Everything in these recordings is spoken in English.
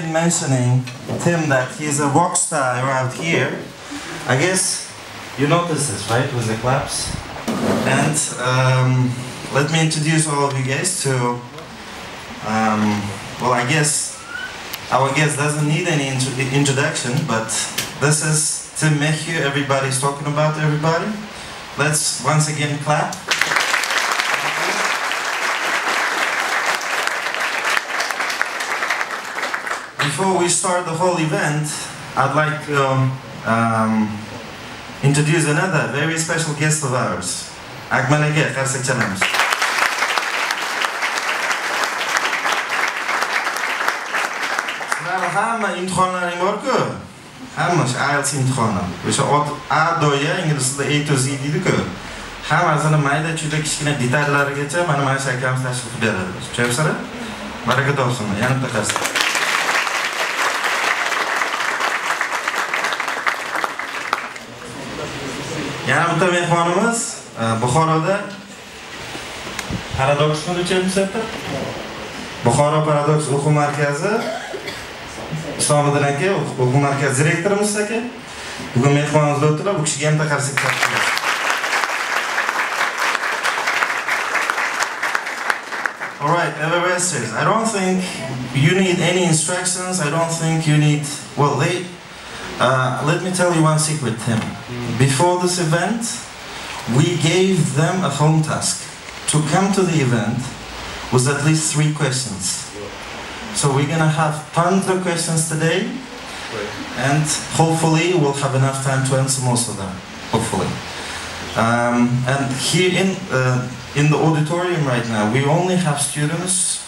mentioning Tim that he's a rock star around here. I guess you noticed this, right, with the claps. And um, let me introduce all of you guys to. Um, well, I guess our guest doesn't need any intro introduction, but this is Tim Mayhew. Everybody's talking about everybody. Let's once again clap. Before we start the whole event, I'd like to um, um introduce another very special guest of ours. Akmal Ege, qarsak chalamiz. Sizlarni hamma imtihonlaring bor-ku. Hamma shu IELTS imtihoni. O'sha A doya ingliz tilida A to Z deydi-ku. Hammasini mayda juda kichkina detallarigacha mana mana shu akamiz tashkil beradi. Tushunyapsizlar? Baraka topsin. Yana bitta qarsak. Yana bitta mehmonimiz e, Buxoroda Paradoxni o'chamizda. Buxoro Paradox o'quv markazi Islomidin aka, o'quv markazi direktorimiz aka. Bugun mehmonimiz o'tirib, bu kishiga ham taqarsak taqdirlaymiz. Alright, says, I don't think you need any instructions. I don't think you need, well, they, uh, let me tell you one secret, Tim. Before this event, we gave them a home task to come to the event with at least three questions. So we're gonna have tons of questions today, and hopefully we'll have enough time to answer most of them. Hopefully. Um, and here in uh, in the auditorium right now, we only have students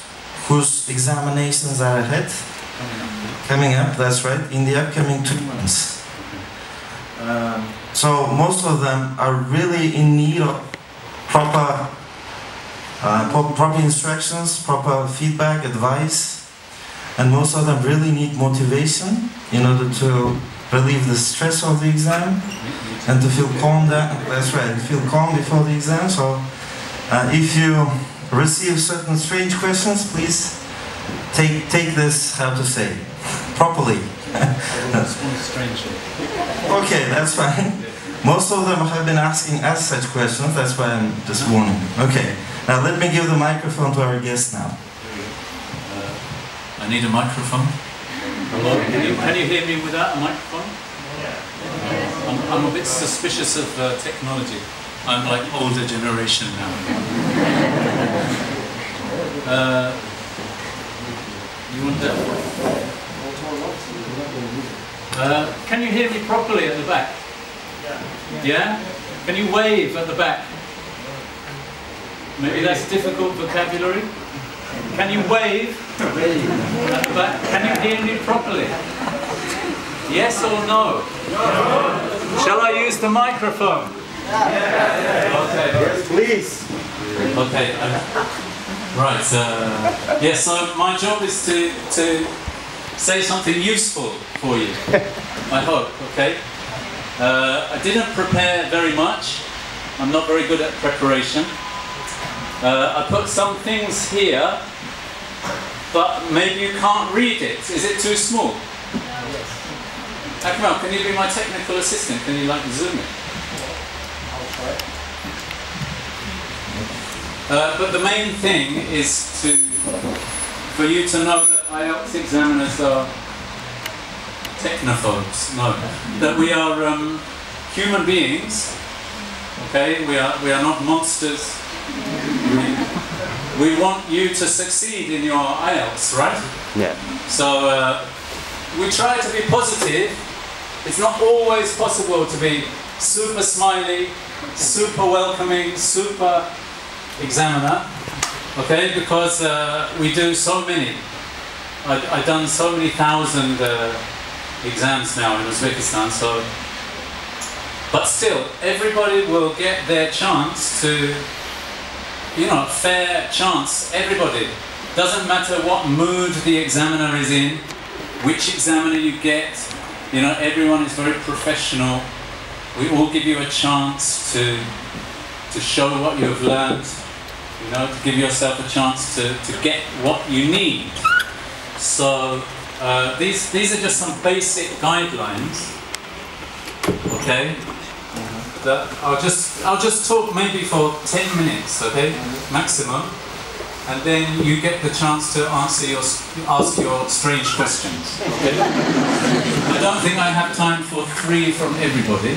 whose examinations are ahead, coming up. That's right, in the upcoming two months. Um, so most of them are really in need of proper, uh, proper instructions, proper feedback, advice, and most of them really need motivation in order to relieve the stress of the exam and to feel calm. That, that's right, feel calm before the exam. So uh, if you receive certain strange questions, please take take this how to say properly. Okay, that's fine. Most of them have been asking us such questions, that's why I'm just warning. Okay, now let me give the microphone to our guest now. I need a microphone. Hello, can you, can you hear me without a microphone? I'm, I'm a bit suspicious of uh, technology. I'm like older generation now. Uh, you want that? Uh, can you hear me properly at the back? Yeah. yeah? Can you wave at the back? Maybe that's difficult vocabulary. Can you wave at the back? Can you hear me properly? Yes or no? Shall I use the microphone? Okay. Yes, please. Okay. uh, right. Uh, yeah. So my job is to to say something useful for you. I hope. Okay. Uh, I didn't prepare very much. I'm not very good at preparation. Uh, I put some things here, but maybe you can't read it. Is it too small? Akmal, can you be my technical assistant? Can you like zoom it? Uh, but the main thing is to, for you to know IELTS examiners are technophobes. No, that we are um, human beings. Okay, we are we are not monsters. We, we want you to succeed in your IELTS, right? Yeah. So uh, we try to be positive. It's not always possible to be super smiley, super welcoming, super examiner. Okay, because uh, we do so many. I, I've done so many thousand uh, exams now in Uzbekistan, so. But still, everybody will get their chance to, you know, fair chance. Everybody. Doesn't matter what mood the examiner is in, which examiner you get. You know, everyone is very professional. We all give you a chance to to show what you have learned. You know, to give yourself a chance to, to get what you need. So uh, these these are just some basic guidelines. Okay. That I'll just I'll just talk maybe for ten minutes. Okay, maximum and then you get the chance to answer your ask your strange questions. Okay? I don't think I have time for three from everybody,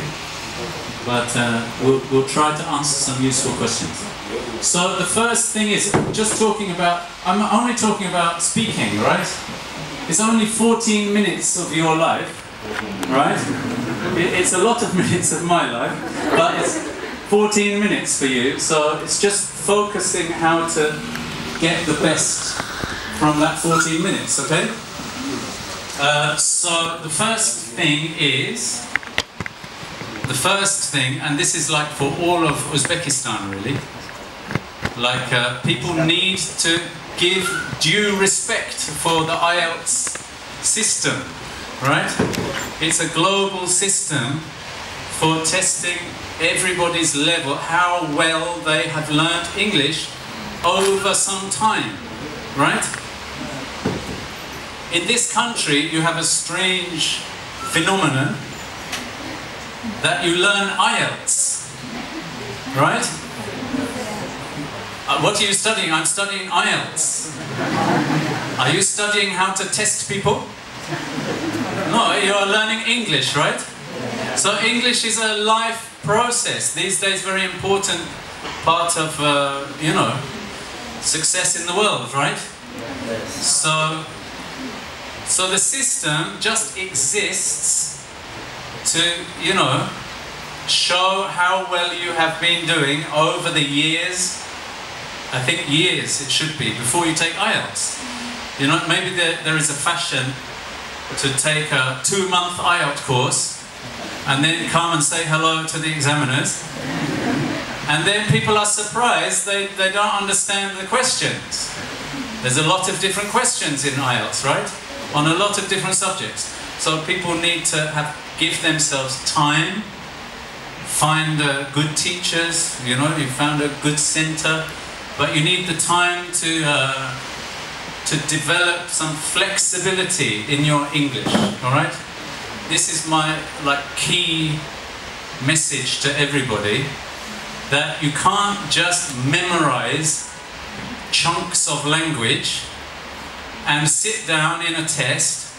but uh, we'll, we'll try to answer some useful questions. So the first thing is just talking about. I'm only talking about speaking, right? It's only 14 minutes of your life, right? It's a lot of minutes of my life, but it's 14 minutes for you. So it's just focusing how to get the best from that 14 minutes, okay? Uh, so the first thing is, the first thing, and this is like for all of Uzbekistan really, like uh, people need to give due respect for the IELTS system, right? It's a global system for testing everybody's level, how well they have learned English over some time, right? In this country, you have a strange phenomenon that you learn IELTS, right? Uh, what are you studying? I'm studying IELTS. Are you studying how to test people? No, you are learning English, right? So English is a life process. These days, very important part of, uh, you know, success in the world, right? So, so the system just exists to, you know, show how well you have been doing over the years. I think years it should be before you take IELTS. You know, maybe there, there is a fashion to take a two-month IELTS course and then come and say hello to the examiners and then people are surprised they, they don't understand the questions. There's a lot of different questions in IELTS, right? On a lot of different subjects. So people need to have give themselves time, find uh, good teachers, you know, you found a good center, but you need the time to uh, to develop some flexibility in your English, all right? This is my like key message to everybody that you can't just memorize chunks of language and sit down in a test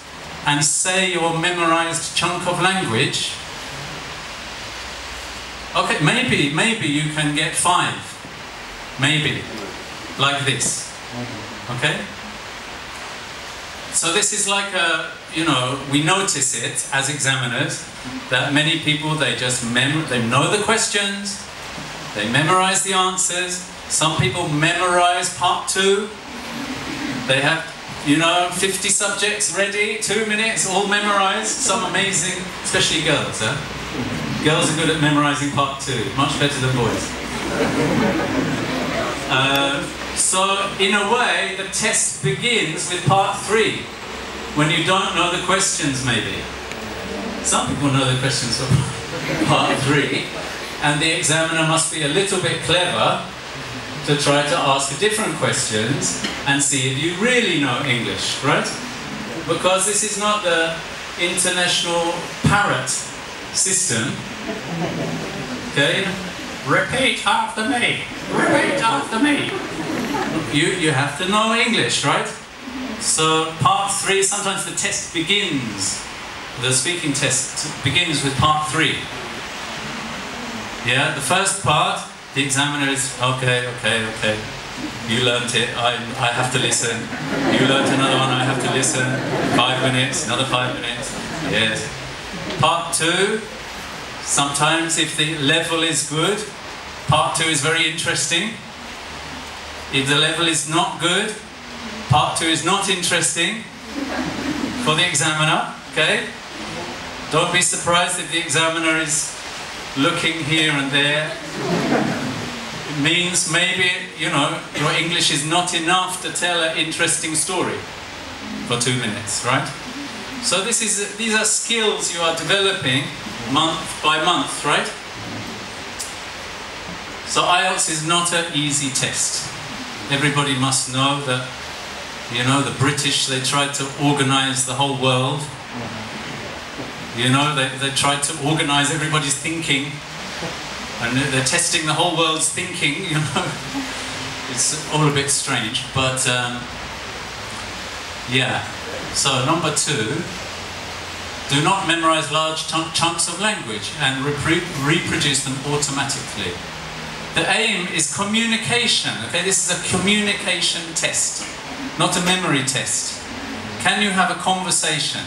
and say your memorized chunk of language. Okay, maybe, maybe you can get five. Maybe. Like this. Mm-hmm. Okay? So this is like a, you know, we notice it as examiners that many people, they just mem they know the questions, they memorize the answers. Some people memorize part two. They have, you know, 50 subjects ready, two minutes, all memorized. Some amazing, especially girls, huh? Mm-hmm. Girls are good at memorizing part two, much better than boys. Uh, so, in a way, the test begins with part three, when you don't know the questions, maybe. Some people know the questions for part three, and the examiner must be a little bit clever to try to ask different questions and see if you really know English, right? Because this is not the international parrot system. Okay? Repeat after me. Repeat after me. You, you have to know English, right? So part three, sometimes the test begins, the speaking test begins with part three. Yeah, the first part, the examiner is, okay, okay, okay. You learnt it, I, I have to listen. You learnt another one, I have to listen. Five minutes, another five minutes. Yes. Part two, sometimes if the level is good, part two is very interesting. If the level is not good, part two is not interesting for the examiner, okay? Don't be surprised if the examiner is looking here and there it means maybe, you know, your English is not enough to tell an interesting story for two minutes, right? So this is, these are skills you are developing month by month, right? So IELTS is not an easy test. everybody must know that, you know, the British, they tried to organize the whole world. You know, they, they tried to organize everybody's thinking. And they're- testing the whole world's thinking, you know. It's all a bit strange, but um, yeah. So, number two, do not memorize large chunk- chunks of language and reproduce them automatically. The aim is communication. Okay, this is a communication test, not a memory test. Can you have a conversation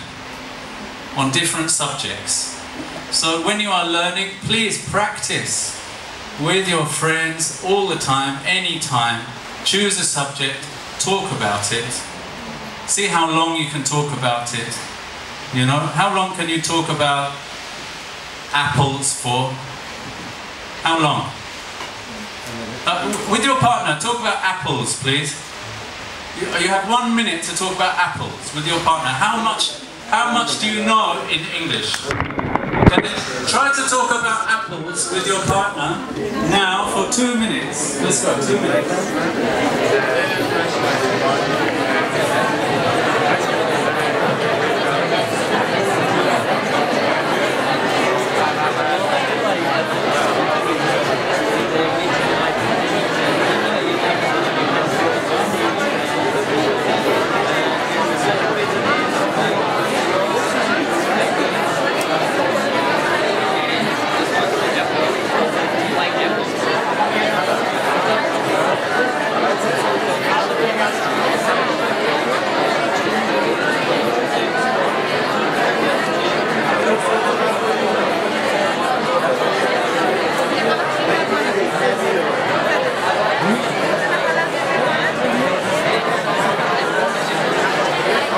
on different subjects? So when you are learning, please practice with your friends all the time, anytime. Choose a subject, talk about it. See how long you can talk about it. You know, how long can you talk about apples for? How long? Uh, with your partner, talk about apples, please. You, have one minute to talk about apples with your partner. How much? How much do you know in English? Try to talk about apples with your partner now for two minutes. Let's go, two minutes.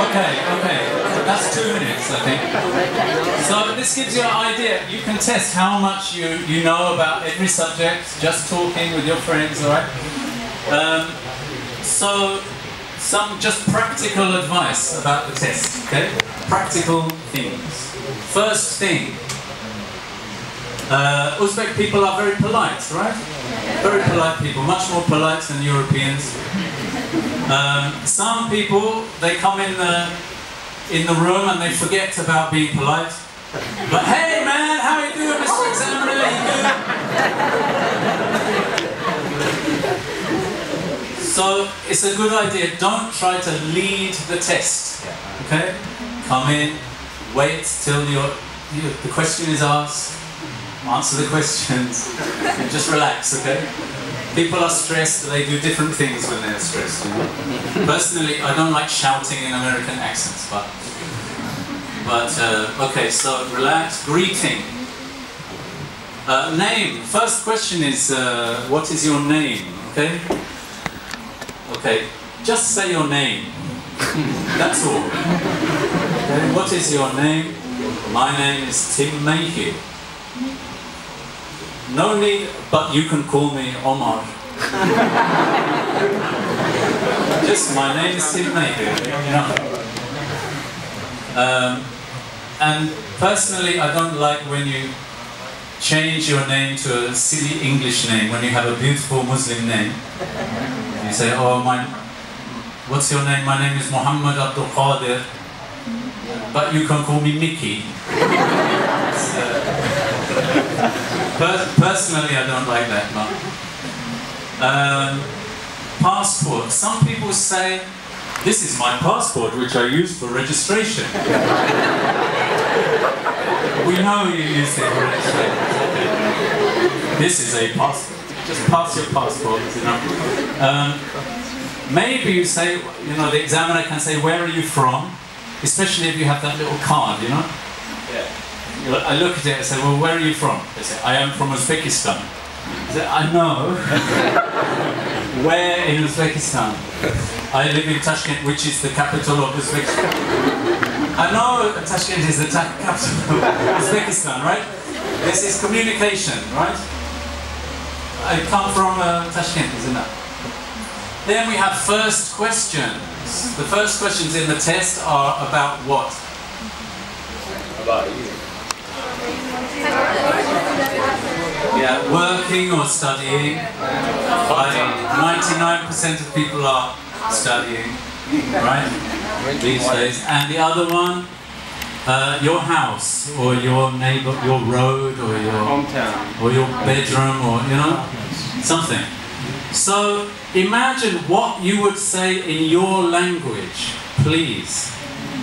Okay, okay. That's two minutes, I think. So this gives you an idea. You can test how much you, you know about every subject, just talking with your friends, alright? Um, so, some just practical advice about the test, okay? Practical things. First thing, uh, Uzbek people are very polite, right? Very polite people, much more polite than Europeans. Um, some people, they come in the, in the room and they forget about being polite. But hey man, how are you doing, Mr. Examiner? You good? So it's a good idea. Don't try to lead the test. Okay? Come in, wait till your, you, the question is asked, answer the questions, and just relax. Okay? People are stressed, they do different things when they're stressed. You know? Personally, I don't like shouting in American accents, but. But, uh, okay, so relax. Greeting. Uh, name. First question is uh, what is your name? Okay? Okay, just say your name. That's all. Okay, what is your name? My name is Tim Mayhew. No need, but you can call me Omar. Just my name is Mayhew. You know. Um, and personally, I don't like when you change your name to a silly English name when you have a beautiful Muslim name. You say, "Oh, my, what's your name? My name is Muhammad Abdul Qadir, but you can call me Mickey." Uh, Per- personally, I don't like that. But um, passport. Some people say, "This is my passport, which I use for registration." we know you use it for registration. This is a passport. Just pass your passport, you know. Um, maybe you say, you know, the examiner can say, "Where are you from?" Especially if you have that little card, you know. Know, I look at it and say, well, where are you from? They say, I am from Uzbekistan. I say, I know. where in Uzbekistan? I live in Tashkent, which is the capital of Uzbekistan. I know Tashkent is the ta- capital of Uzbekistan, right? This is communication, right? I come from uh, Tashkent, isn't it? Then we have first questions. The first questions in the test are about what? About you. Yeah, working or studying. Ninety-nine percent of people are studying, right? These days. And the other one, uh, your house or your neighbor, your road or your Hometown. or your bedroom or you know something. So imagine what you would say in your language, please.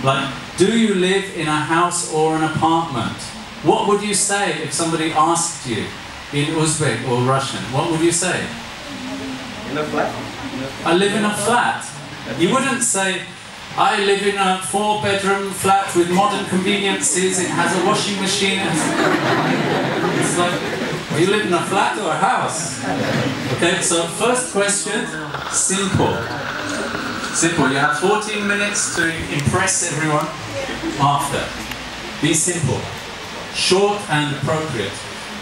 Like, do you live in a house or an apartment? What would you say if somebody asked you in Uzbek or Russian? What would you say? In a flat? I live in a flat. You wouldn't say, I live in a four bedroom flat with modern conveniences, it has a washing machine. It's like, you live in a flat or a house? Okay, so first question, simple. Simple. You have 14 minutes to impress everyone after. Be simple. Short and appropriate.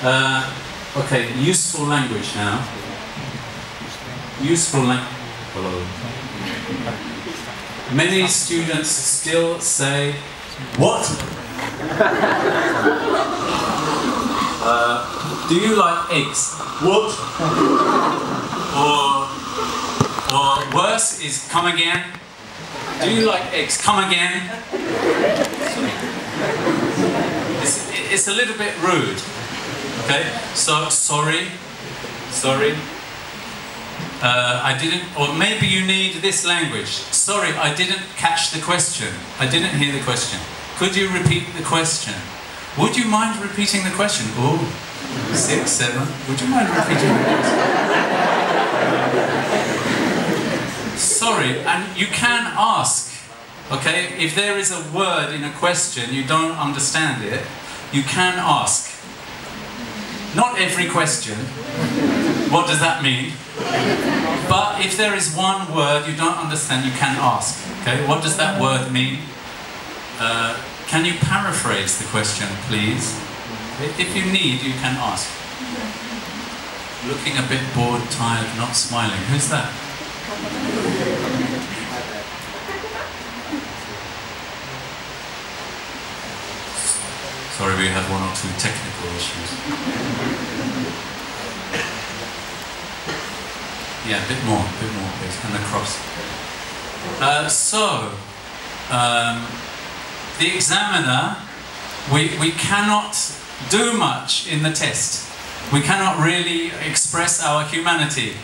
Uh, okay, useful language now. Useful language. Many students still say, What? Uh, do you like eggs? What? Or, or worse is come again. Do you like eggs? Come again. It's, a little bit rude. Okay, so sorry, sorry. Uh, I didn't, or maybe you need this language. Sorry, I didn't catch the question. I didn't hear the question. Could you repeat the question? Would you mind repeating the question? Oh, six, seven. Would you mind repeating the question? Sorry, and you can ask. Okay, if there is a word in a question you don't understand it, you can ask. Not every question. What does that mean? But if there is one word you don't understand, you can ask. Okay, what does that word mean? Uh, can you paraphrase the question, please? If you need, you can ask. Looking a bit bored, tired, not smiling. Who's that? Sorry, we had one or two technical issues. Yeah, a bit more, a bit more, please. And the cross. Uh, so, um, the examiner, we, we cannot do much in the test. We cannot really express our humanity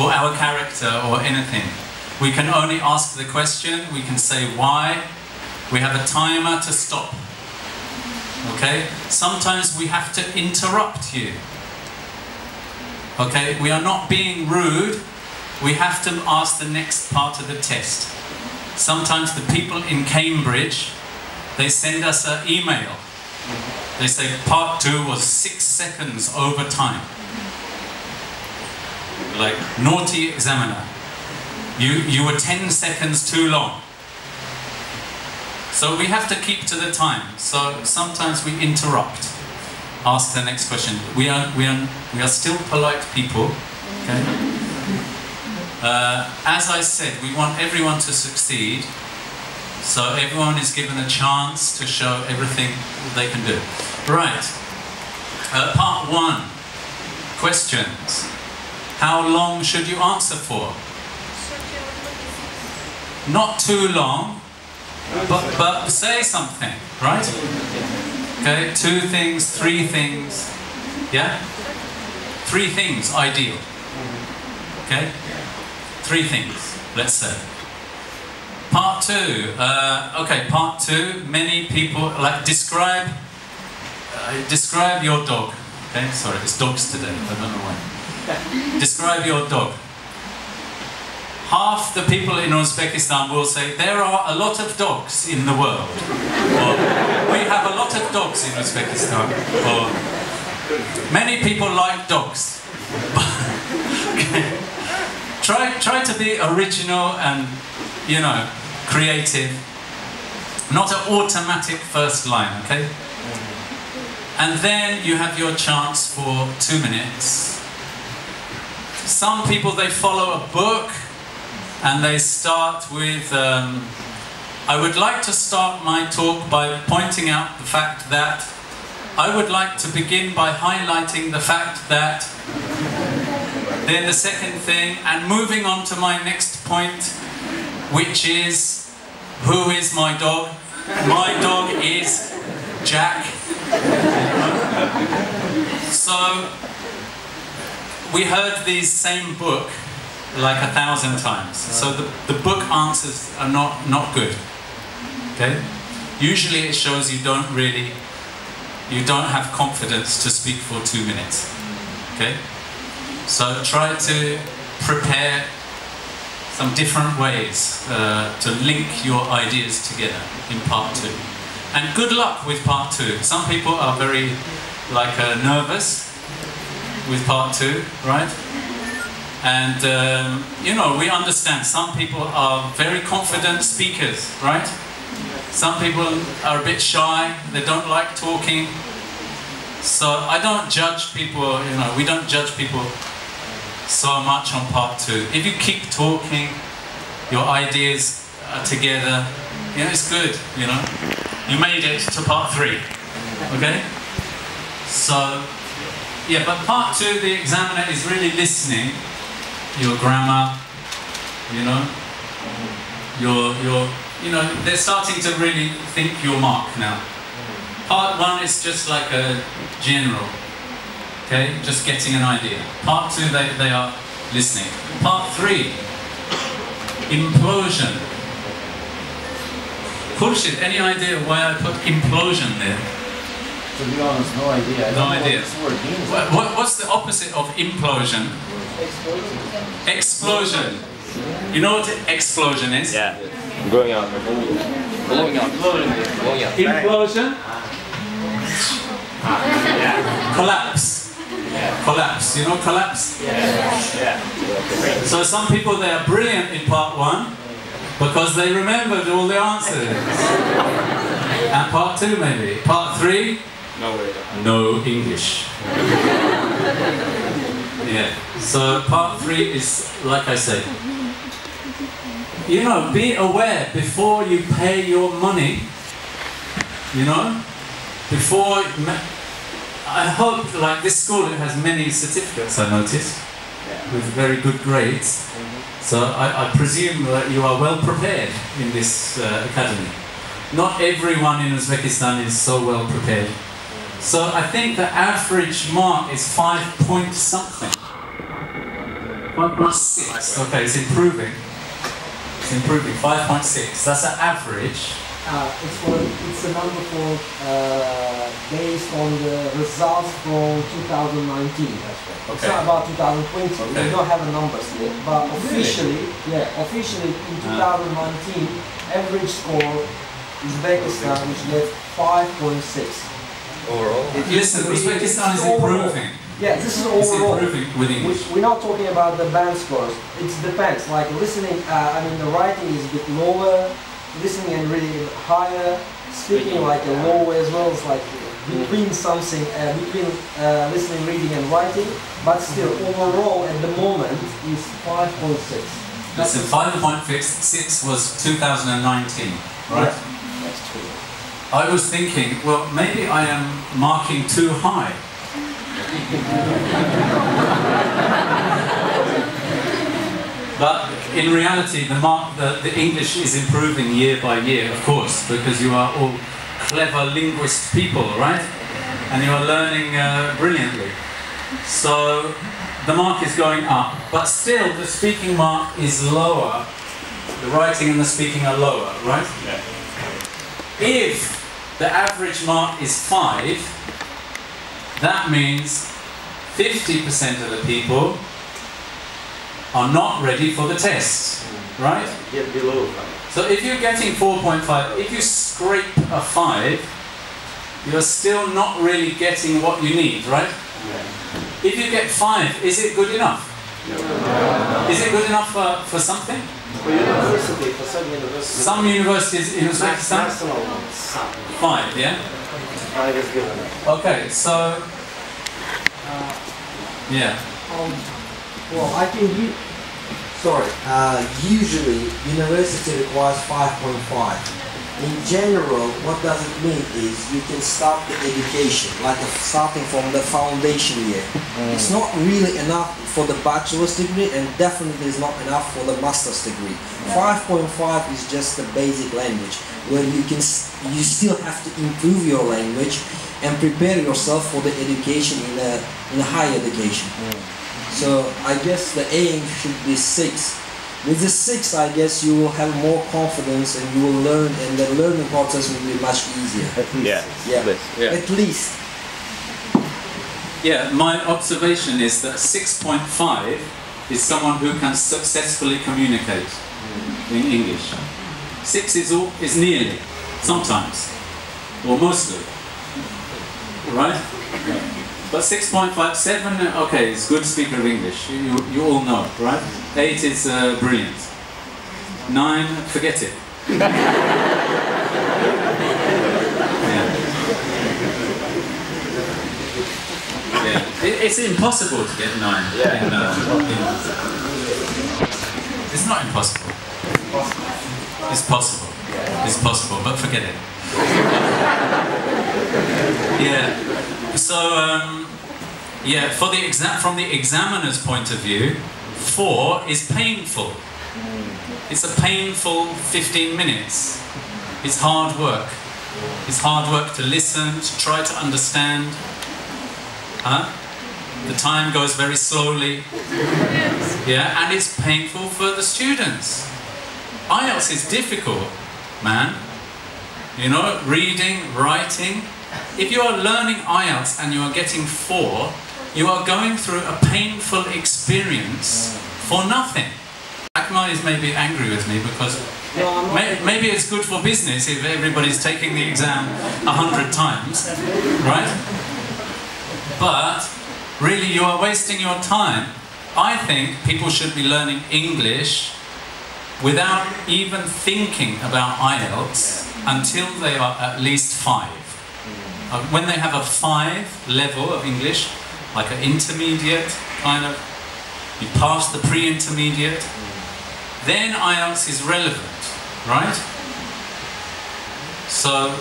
or our character or anything. We can only ask the question, we can say why, we have a timer to stop. Okay? Sometimes we have to interrupt you. Okay? We are not being rude, we have to ask the next part of the test. Sometimes the people in Cambridge, they send us an email. They say part two was six seconds over time. Like, naughty examiner. You, you were 10 seconds too long. So we have to keep to the time. So sometimes we interrupt. Ask the next question. We are, we are, we are still polite people. Okay? Uh, as I said, we want everyone to succeed. So everyone is given a chance to show everything they can do. Right. Uh, part one. Questions. How long should you answer for? Not too long, but, but say something, right? Okay, two things, three things. Yeah? Three things, ideal. Okay? Three things, let's say. Part two. Uh, okay, part two. Many people like describe. Uh, describe your dog. Okay, sorry, it's dogs today. I don't know why. describe your dog. Half the people in Uzbekistan will say there are a lot of dogs in the world. Or we have a lot of dogs in Uzbekistan. Or many people like dogs. Try try to be original and you know creative. Not an automatic first line, okay? And then you have your chance for two minutes. Some people they follow a book and they start with um, I would like to start my talk by pointing out the fact that I would like to begin by highlighting the fact that then the second thing, and moving on to my next point, which is who is my dog? My dog is Jack. So we heard the same book like a thousand times. So the, the book answers are not, not good. Okay? Usually it shows you don't really, you don't have confidence to speak for two minutes. Okay? So try to prepare some different ways uh, to link your ideas together in part two. And good luck with part two. Some people are very like uh, nervous with part two, right? And um, you know, we understand some people are very confident speakers, right? Some people are a bit shy, they don't like talking. So I don't judge people, you know, we don't judge people so much on part two. If you keep talking, your ideas are together, you know, it's good, you know. You made it to part three, okay? So, yeah, but part two, the examiner is really listening. Your grammar, you know, your, your, you know, they're starting to really think your mark now. Part one is just like a general, okay, just getting an idea. Part two, they, they are listening. Part three, implosion. Khurshid, any idea why I put implosion there? To be honest, no idea. I No idea. What this word means. What, what, what's the opposite of implosion? Explosion. You know what explosion is? Yeah. Going up. Blowing up. Blowing out. Implosion? Collapse. Collapse. You know collapse? Yeah. yeah. So some people they are brilliant in part one because they remembered all the answers. and part two maybe. Part three, No way. no English. Yeah. So part three is like I say. You know, be aware before you pay your money. You know, before. I hope like this school it has many certificates. I noticed with very good grades. So I, I presume that you are well prepared in this uh, academy. Not everyone in Uzbekistan is so well prepared. So I think the average mark is five point something. Five point six. Okay, it's improving. It's improving. Five point six. That's an average. Uh, it's for it's a number for uh, based on the results from 2019. It's Okay. not about 2020. Okay. We don't have the numbers yet, but officially, yeah, officially in Ah. 2019, average score Uzbekistan which get 5.6. Overall. Listen, Uzbekistan is It's overall. improving. Yeah, this is overall. with We, English. we're not talking about the band scores. It depends. Like listening, uh, I mean, the writing is a bit lower, listening and reading higher, speaking like a low as well. It's like between something, uh, between uh, listening, reading, and writing. But still, overall, at the moment, is 5.6. Listen, five point six was 2019, right? Yeah, that's true. I was thinking, well, maybe I am marking too high. But in reality, the, mark, the, the English is improving year by year, of course, because you are all clever linguist people, right? And you are learning uh, brilliantly. So the mark is going up, but still the speaking mark is lower. The writing and the speaking are lower, right? Yeah. If the average mark is 5, that means 50% of the people are not ready for the test, mm. right? Get below. So if you're getting 4.5, if you scrape a 5, you're still not really getting what you need, right? Yeah. If you get 5, is it good enough? Is it good enough for, for something? For university, for some university. Some universities in Uzbekistan, 5, yeah? Five is good enough. Okay, so, Uh, yeah. Um, well, I can give. Sorry. Uh, usually, university requires 5.5. in general, what does it mean is you can start the education, like starting from the foundation year. Mm. It's not really enough for the bachelor's degree and definitely is not enough for the master's degree. 5.5 is just the basic language where you can you still have to improve your language and prepare yourself for the education in a, in higher education. Mm. So I guess the aim should be six. With the six, I guess you will have more confidence and you will learn, and the learning process will be much easier. Yeah. Yeah, Yeah. at least. Yeah, my observation is that 6.5 is someone who can successfully communicate in English. 6 is, all, is nearly, sometimes, or mostly. Right? But 6.5, 7, okay, is good speaker of English. You, you, you all know, right? 8 is uh, brilliant. 9, forget it. Yeah. Yeah, it, it's impossible to get nine. Yeah. in, uh, in- it's not impossible. It's possible. It's possible, but forget it. yeah. So, um, yeah, for the exam, from the examiner's point of view, four is painful. It's a painful 15 minutes. It's hard work. It's hard work to listen, to try to understand. Huh? The time goes very slowly. Yeah, and it's painful for the students. IELTS is difficult, man. You know, reading, writing. If you are learning IELTS and you are getting four, you are going through a painful experience for nothing. Akmal is maybe angry with me because No, May- Maybe it's good for business if everybody's taking the exam a hundred times, right? But really, you are wasting your time. I think people should be learning English without even thinking about IELTS until they are at least five. Uh, when they have a five level of English, like an intermediate kind of, you pass the pre-intermediate, then IELTS is relevant, right? So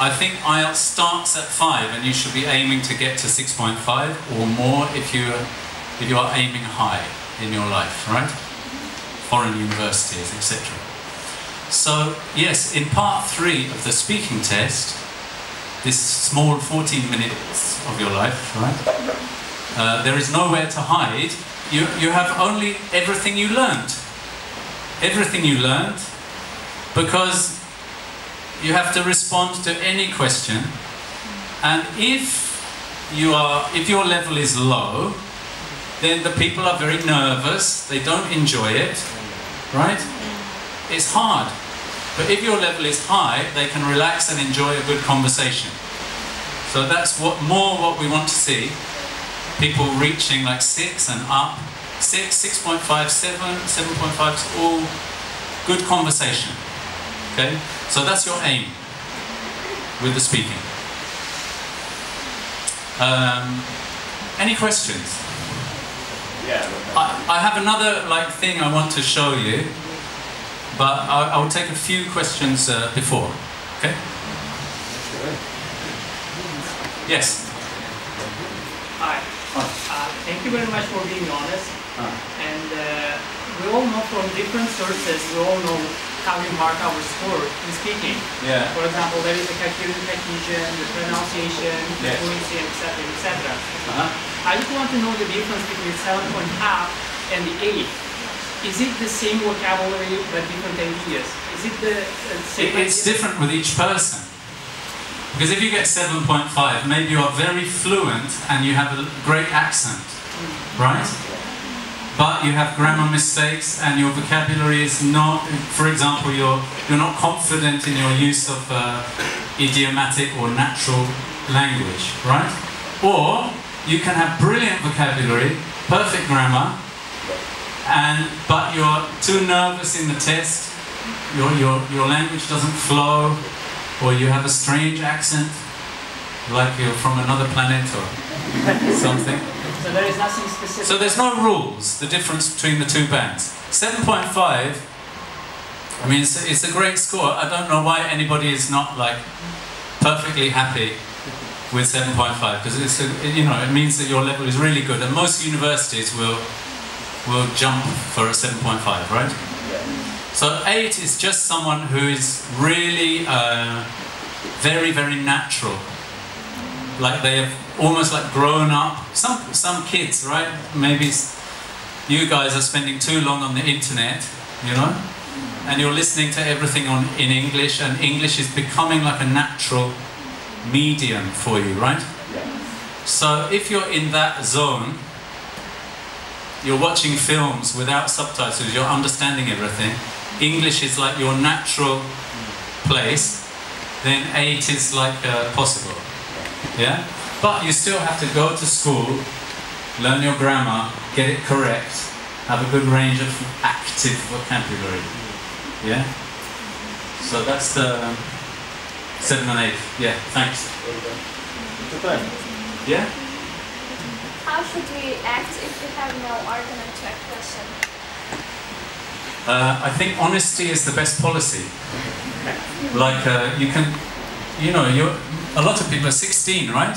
I think IELTS starts at five, and you should be aiming to get to 6.5 or more if you if you are aiming high in your life, right? Foreign universities, etc. So yes, in part three of the speaking test, this small 14 minutes of your life, right? Uh, there is nowhere to hide. You, you have only everything you learned. Everything you learned because you have to respond to any question. And if you are if your level is low, then the people are very nervous, they don't enjoy it, right? It's hard. But if your level is high, they can relax and enjoy a good conversation. So that's what more what we want to see. People reaching like six and up. Six, 6.5, 7, 7.5 is all good conversation. Okay? So that's your aim with the speaking. Um, any questions? Yeah. I, I have another like thing I want to show you, but I, I will take a few questions uh, before. Okay? Yes. Hi. Uh, thank you very much for being honest. And uh, we all know from different sources, we all know how we mark our score in speaking. Yeah. For example, there is the coherent cohesion, the pronunciation, the Yes. fluency, etc., etc. Uh-huh. I just want to know the difference between 7.5 and the 8. Is it the same vocabulary but different ideas? Is it the uh, same It, it's different with each person. Because if you get 7.5, maybe you are very fluent and you have a great accent, right? But you have grammar mistakes and your vocabulary is not, for example, you're, you're not confident in your use of uh, idiomatic or natural language, right? Or you can have brilliant vocabulary, perfect grammar, and but you're too nervous in the test, your, your, your language doesn't flow, or you have a strange accent, like you're from another planet or something. So there is nothing specific. So there's no rules, the difference between the two bands. 7.5 I mean, it's, it's a great score. I don't know why anybody is not like perfectly happy with 7.5 because it's a, you know it means that your level is really good, and most universities will will jump for a 7.5, right? So eight is just someone who is really uh, very very natural, like they have almost like grown up. Some some kids, right? Maybe you guys are spending too long on the internet, you know, and you're listening to everything on in English, and English is becoming like a natural medium for you, right? So if you're in that zone, you're watching films without subtitles, you're understanding everything. English is like your natural place, then eight is like uh, possible. Yeah? But you still have to go to school, learn your grammar, get it correct, have a good range of active vocabulary. Yeah? So that's the seven and eight. Yeah, thanks. Yeah? How should we act if we have no argument to a question? Uh, I think honesty is the best policy. Like uh, you can, you know, you a lot of people are 16, right?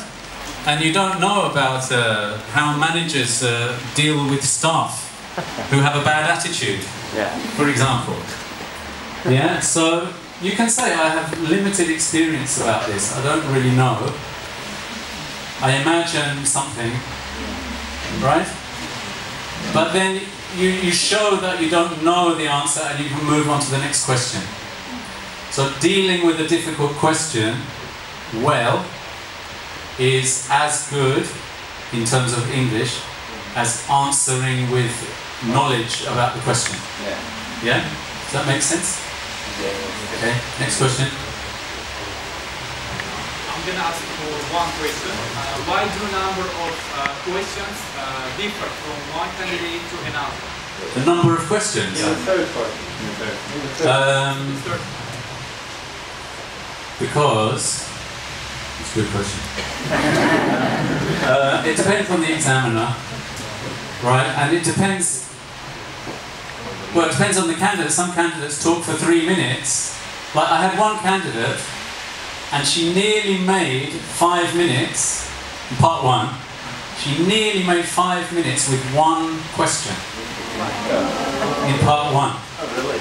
And you don't know about uh, how managers uh, deal with staff who have a bad attitude, Yeah. for example. Yeah, so you can say I have limited experience about this. I don't really know. I imagine something, right? But then you, you show that you don't know the answer and you can move on to the next question. So dealing with a difficult question well is as good in terms of English as answering with knowledge about the question. Yeah. Yeah? Does that make sense? Okay, next question. I'm gonna ask for one question. Uh, why do number of uh, questions uh, differ from one candidate to another? The number of questions. In the third part. Um, Third. because it's a good question. uh, it depends on the examiner, right? And it depends. Well, it depends on the candidate. Some candidates talk for three minutes. Like I had one candidate, and she nearly made five minutes in part one. She nearly made five minutes with one question in part one. Oh, really?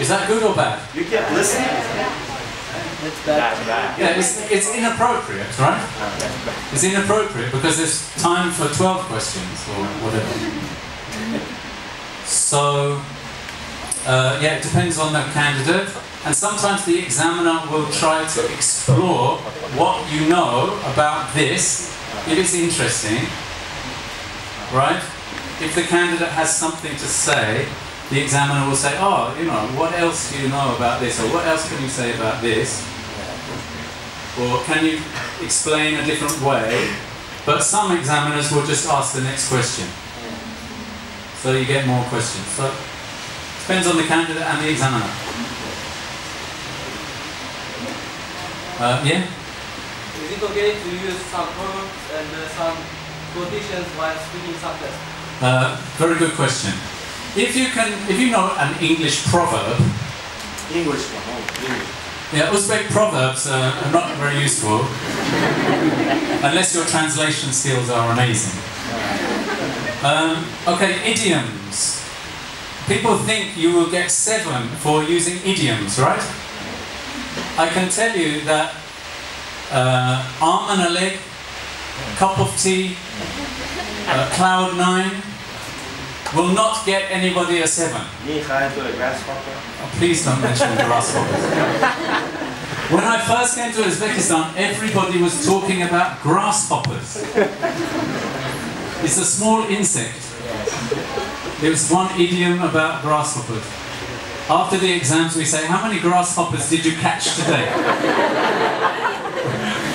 Is that good or bad? You kept listening. That's bad. Bad, bad. Yeah, it's, it's inappropriate, right? It's inappropriate because there's time for 12 questions or whatever. So, uh, yeah, it depends on the candidate. And sometimes the examiner will try to explore what you know about this, if it's interesting, right? If the candidate has something to say, the examiner will say, oh, you know, what else do you know about this? Or what else can you say about this? Or can you explain a different way? But some examiners will just ask the next question. So you get more questions. So it depends on the candidate and the examiner. Uh, yeah? Is it okay to use some verbs and uh, some quotations while speaking subtext? Uh, very good question. If you can, if you know an English proverb, English one. Oh, English. yeah, Uzbek proverbs uh, are not very useful unless your translation skills are amazing. Um, okay, idioms. People think you will get seven for using idioms, right? I can tell you that uh, arm and a leg, cup of tea, uh, cloud nine will not get anybody a seven. Me gaan to a grasshopper. Oh, please don't mention grasshoppers. When I first came to Uzbekistan, everybody was talking about grasshoppers. It's a small insect. There was one idiom about grasshoppers. After the exams, we say, How many grasshoppers did you catch today?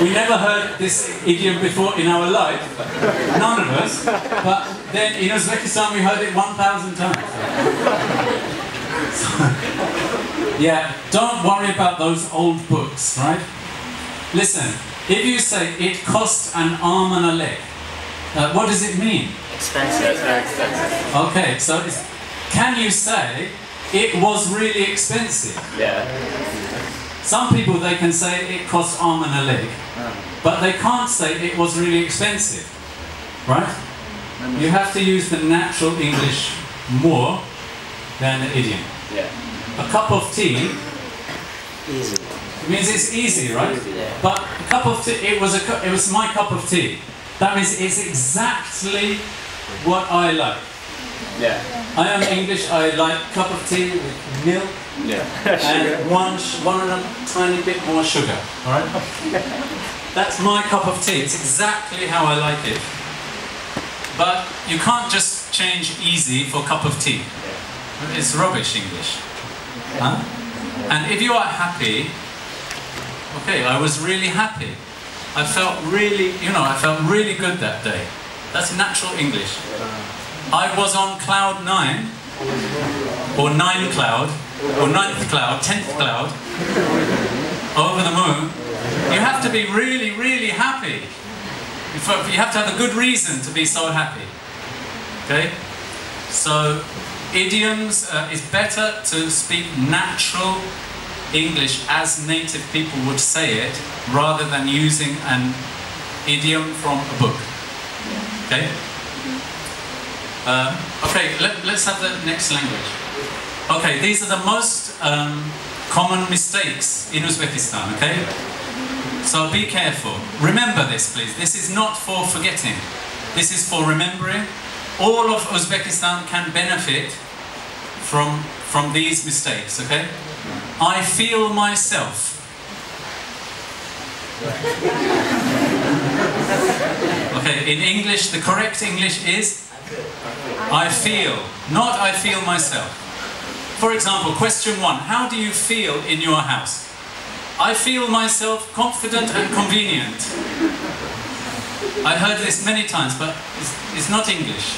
We never heard this idiom before in our life, none of us, but then in Uzbekistan we heard it 1,000 times. Yeah, don't worry about those old books, right? Listen, if you say it cost an arm and a leg, uh, what does it mean? Expensive. Very expensive. Okay, so it's, can you say it was really expensive. Yeah. Some people they can say it cost arm and a leg, but they can't say it was really expensive, right? You have to use the natural English more than the idiom. Yeah. A cup of tea Easy. It means it's easy, right? Yeah. But a cup of tea, it was a cu- it was my cup of tea. That means it's exactly what I like. Yeah. I am English. I like cup of tea with milk Yeah. and one one and a tiny bit more sugar. All right. That's my cup of tea. It's exactly how I like it. But you can't just change easy for cup of tea. It's rubbish English. Huh? And if you are happy, okay, I was really happy. I felt really, you know, I felt really good that day. That's natural English. I was on cloud nine, or nine cloud, or ninth cloud, tenth cloud, over the moon. You have to be really, really happy. You have to have a good reason to be so happy. Okay? So, idioms uh, is better to speak natural English as native people would say it rather than using an idiom from a book. Okay? Um, okay, let, let's have the next language. Okay, these are the most um, common mistakes in Uzbekistan, okay? So be careful. Remember this, please. This is not for forgetting. This is for remembering. All of Uzbekistan can benefit from, from these mistakes, okay? I feel myself. Okay, in English, the correct English is I feel, not I feel myself. For example, question one How do you feel in your house? I feel myself confident and convenient. I heard this many times, but it's, it's not English.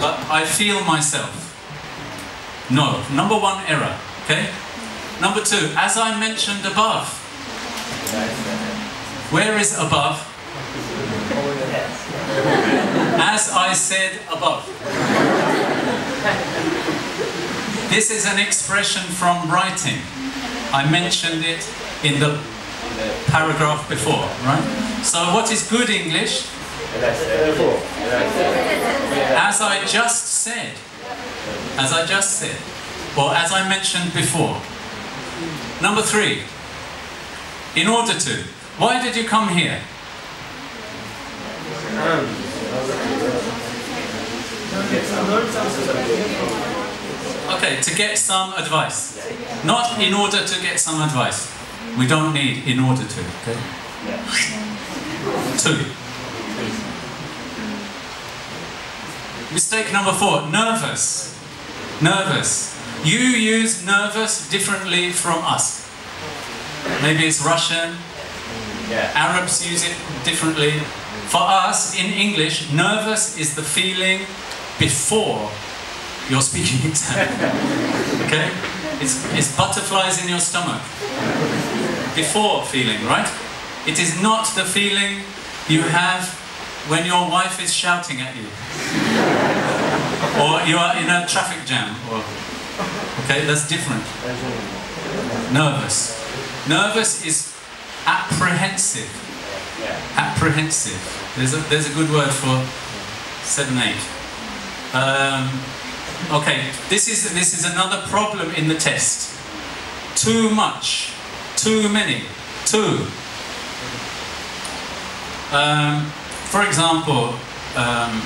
But I feel myself. No, number one error, okay? Number two, as I mentioned above. Where is above? As I said above. This is an expression from writing. I mentioned it in the paragraph before, right? So what is good English? As I just said. As I just said. Or as I mentioned before. Number three. In order to. Why did you come here? Okay, to get some advice. Not in order to get some advice. We don't need in order to. Okay? Two. Mistake number four, nervous. Nervous. You use nervous differently from us. Maybe it's Russian, Yeah. Arabs use it differently. For us, in English, nervous is the feeling before your speaking exam. okay? It's, it's butterflies in your stomach. Before feeling, right? It is not the feeling you have when your wife is shouting at you. or you are in a traffic jam. Or, okay, that's different. Nervous. Nervous is apprehensive. Apprehensive. There's a, there's a good word for 7 8. Um, okay, this is, this is another problem in the test. Too much, too many, too. Um, for example, um,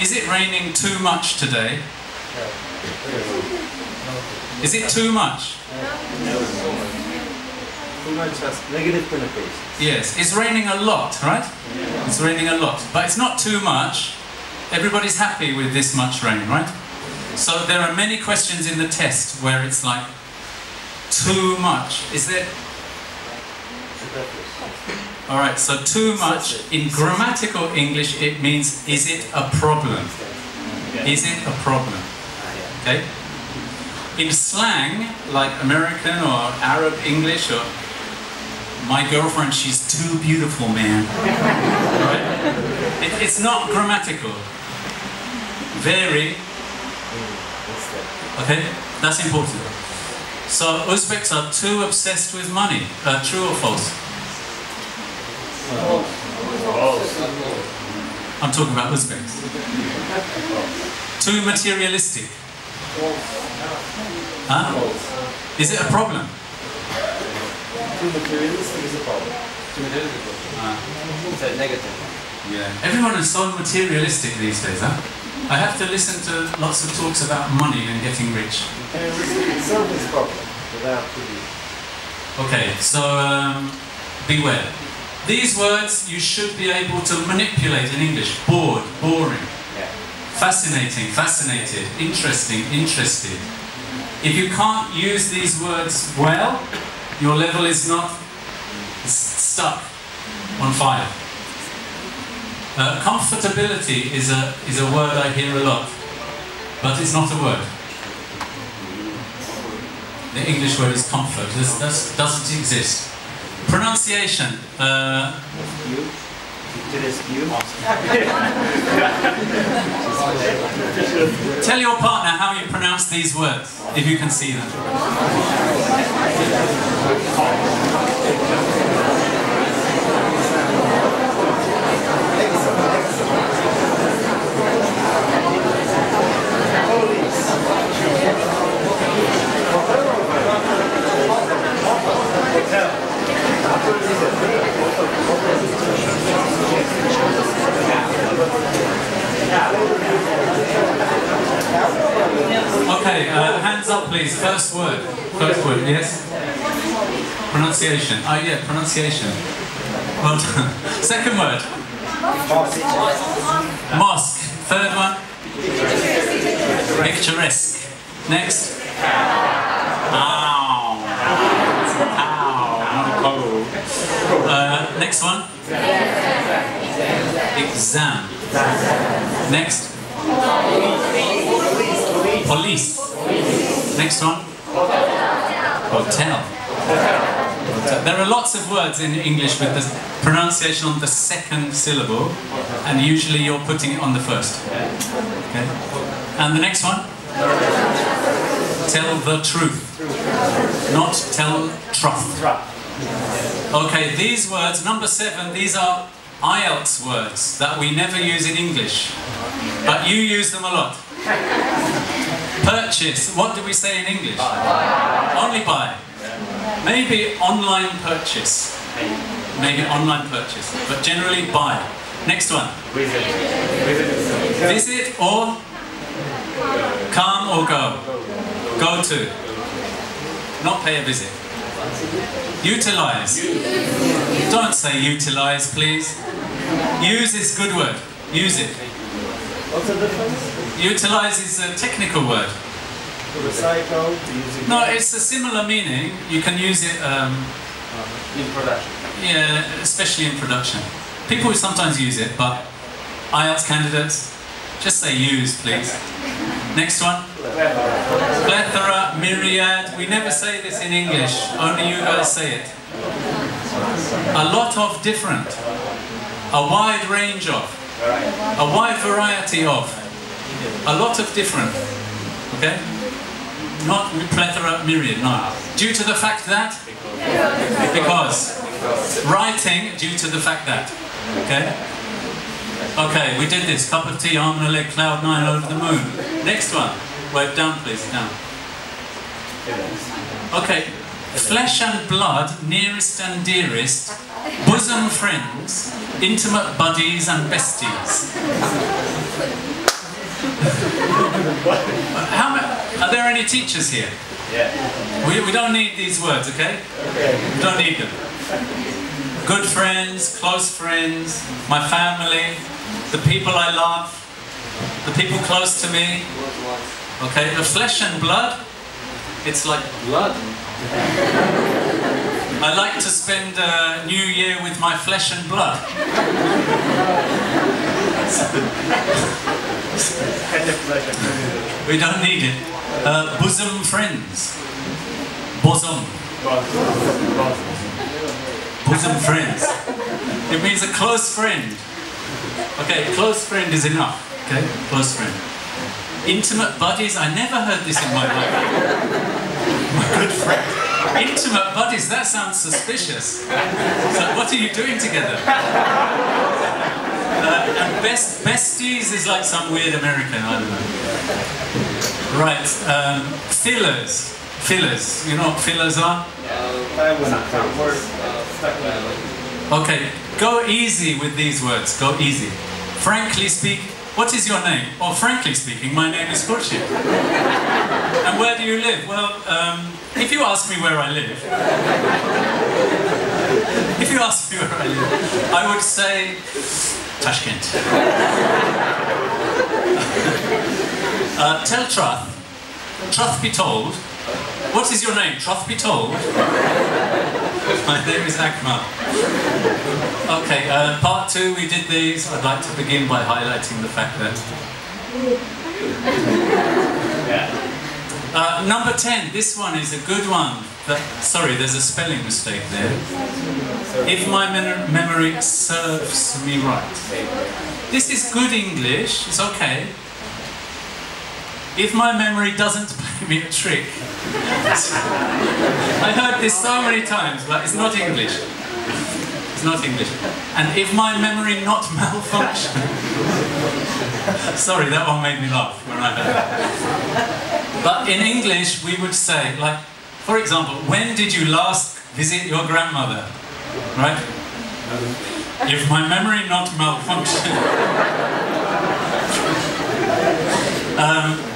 is it raining too much today? Is it too much? Too much has negative connotation. Yes, it's raining a lot, right? It's raining a lot, but it's not too much. Everybody's happy with this much rain, right? So there are many questions in the test where it's like too much. Is there? All right. So too much in grammatical English it means is it a problem? Is it a problem? Okay. In slang, like American or Arab English or my girlfriend, she's too beautiful, man. Right? It, it's not grammatical. Very Okay, that's important. So Uzbeks are too obsessed with money. Uh, true or false? I'm talking about Uzbeks. Too materialistic. Huh? Is it a problem? Too materialistic is a problem. Too materialistic. It's a negative. Yeah. Everyone is so materialistic these days, huh? I have to listen to lots of talks about money and getting rich. Materialistic itself is problem. Without to. Okay, so um, beware. These words you should be able to manipulate in English. Bored, boring. Fascinating, fascinated, interesting, interested. If you can't use these words well, your level is not stuck on fire. Uh, comfortability is a, is a word I hear a lot, but it's not a word. The English word is comfort. This, this doesn't exist. Pronunciation. Uh, tell your partner how you pronounce these words, if you can see them. Okay, uh, hands up please. First word. First word, yes? Pronunciation. Oh yeah, pronunciation. Well done. Second word. Mosque. Third one. Picturesque. Next. Next one. Exam. Next. Police. Next one. Hotel. There are lots of words in English with the pronunciation on the second syllable, and usually you're putting it on the first. Okay. And the next one. Tell the truth. Not tell truth. Okay, these words, number seven, these are IELTS words that we never use in English, but you use them a lot. Purchase, what do we say in English? Only buy. Maybe online purchase. Maybe online purchase, but generally buy. Next one. Visit. Visit or come or go. Go to. Not pay a visit. Utilize. Don't say utilize, please. Use is good word. Use it. What's the difference? Utilize is a technical word. Recycle, to. No, it's a similar meaning. You can use it, um, in production. yeah, especially in production. People sometimes use it, but IELTS candidates, just say use, please. Next one. Plethora, myriad. We never say this in English. Only you guys say it. A lot of different. A wide range of. A wide variety of. A lot of different. Okay? Not plethora, myriad, no. Due to the fact that? Because. Writing due to the fact that. Okay? Okay, we did this. Cup of tea, arm and a leg, cloud nine over the moon. Next one. Wait, down please, down. Okay. Flesh and blood, nearest and dearest, bosom friends, intimate buddies and besties. How ma- are there any teachers here? Yeah. We, we don't need these words, okay? We don't need them. Good friends, close friends, my family, the people I love, the people close to me. Okay, the flesh and blood, it's like blood. I like to spend uh, New Year with my flesh and blood. We don't need it. Uh, bosom friends. Bosom. Bosom friends. It means a close friend. Okay, close friend is enough. Okay, close friend. Intimate buddies? I never heard this in my life. My good friend. Intimate buddies, that sounds suspicious. So what are you doing together? Uh, and best besties is like some weird American, I don't know. Right, um, fillers. Fillers. You know what fillers are? Okay, go easy with these words. Go easy. Frankly speak, what is your name? Well, frankly speaking, my name is Khurshid. and where do you live? Well, um, if you ask me where I live, if you ask me where I live, I would say Tashkent. uh, tell truth. Truth be told. What is your name? Truth be told. My name is Akmal. Okay, uh, part two, we did these. I'd like to begin by highlighting the fact that. Uh, number 10, this one is a good one. That, sorry, there's a spelling mistake there. If my mem- memory serves me right. This is good English, it's okay. If my memory doesn't play me a trick. I heard this so many times, but it's not English. It's not English. And if my memory not malfunction. Sorry, that one made me laugh when I heard it. But in English, we would say, like, for example, when did you last visit your grandmother? Right? If my memory not malfunction. um,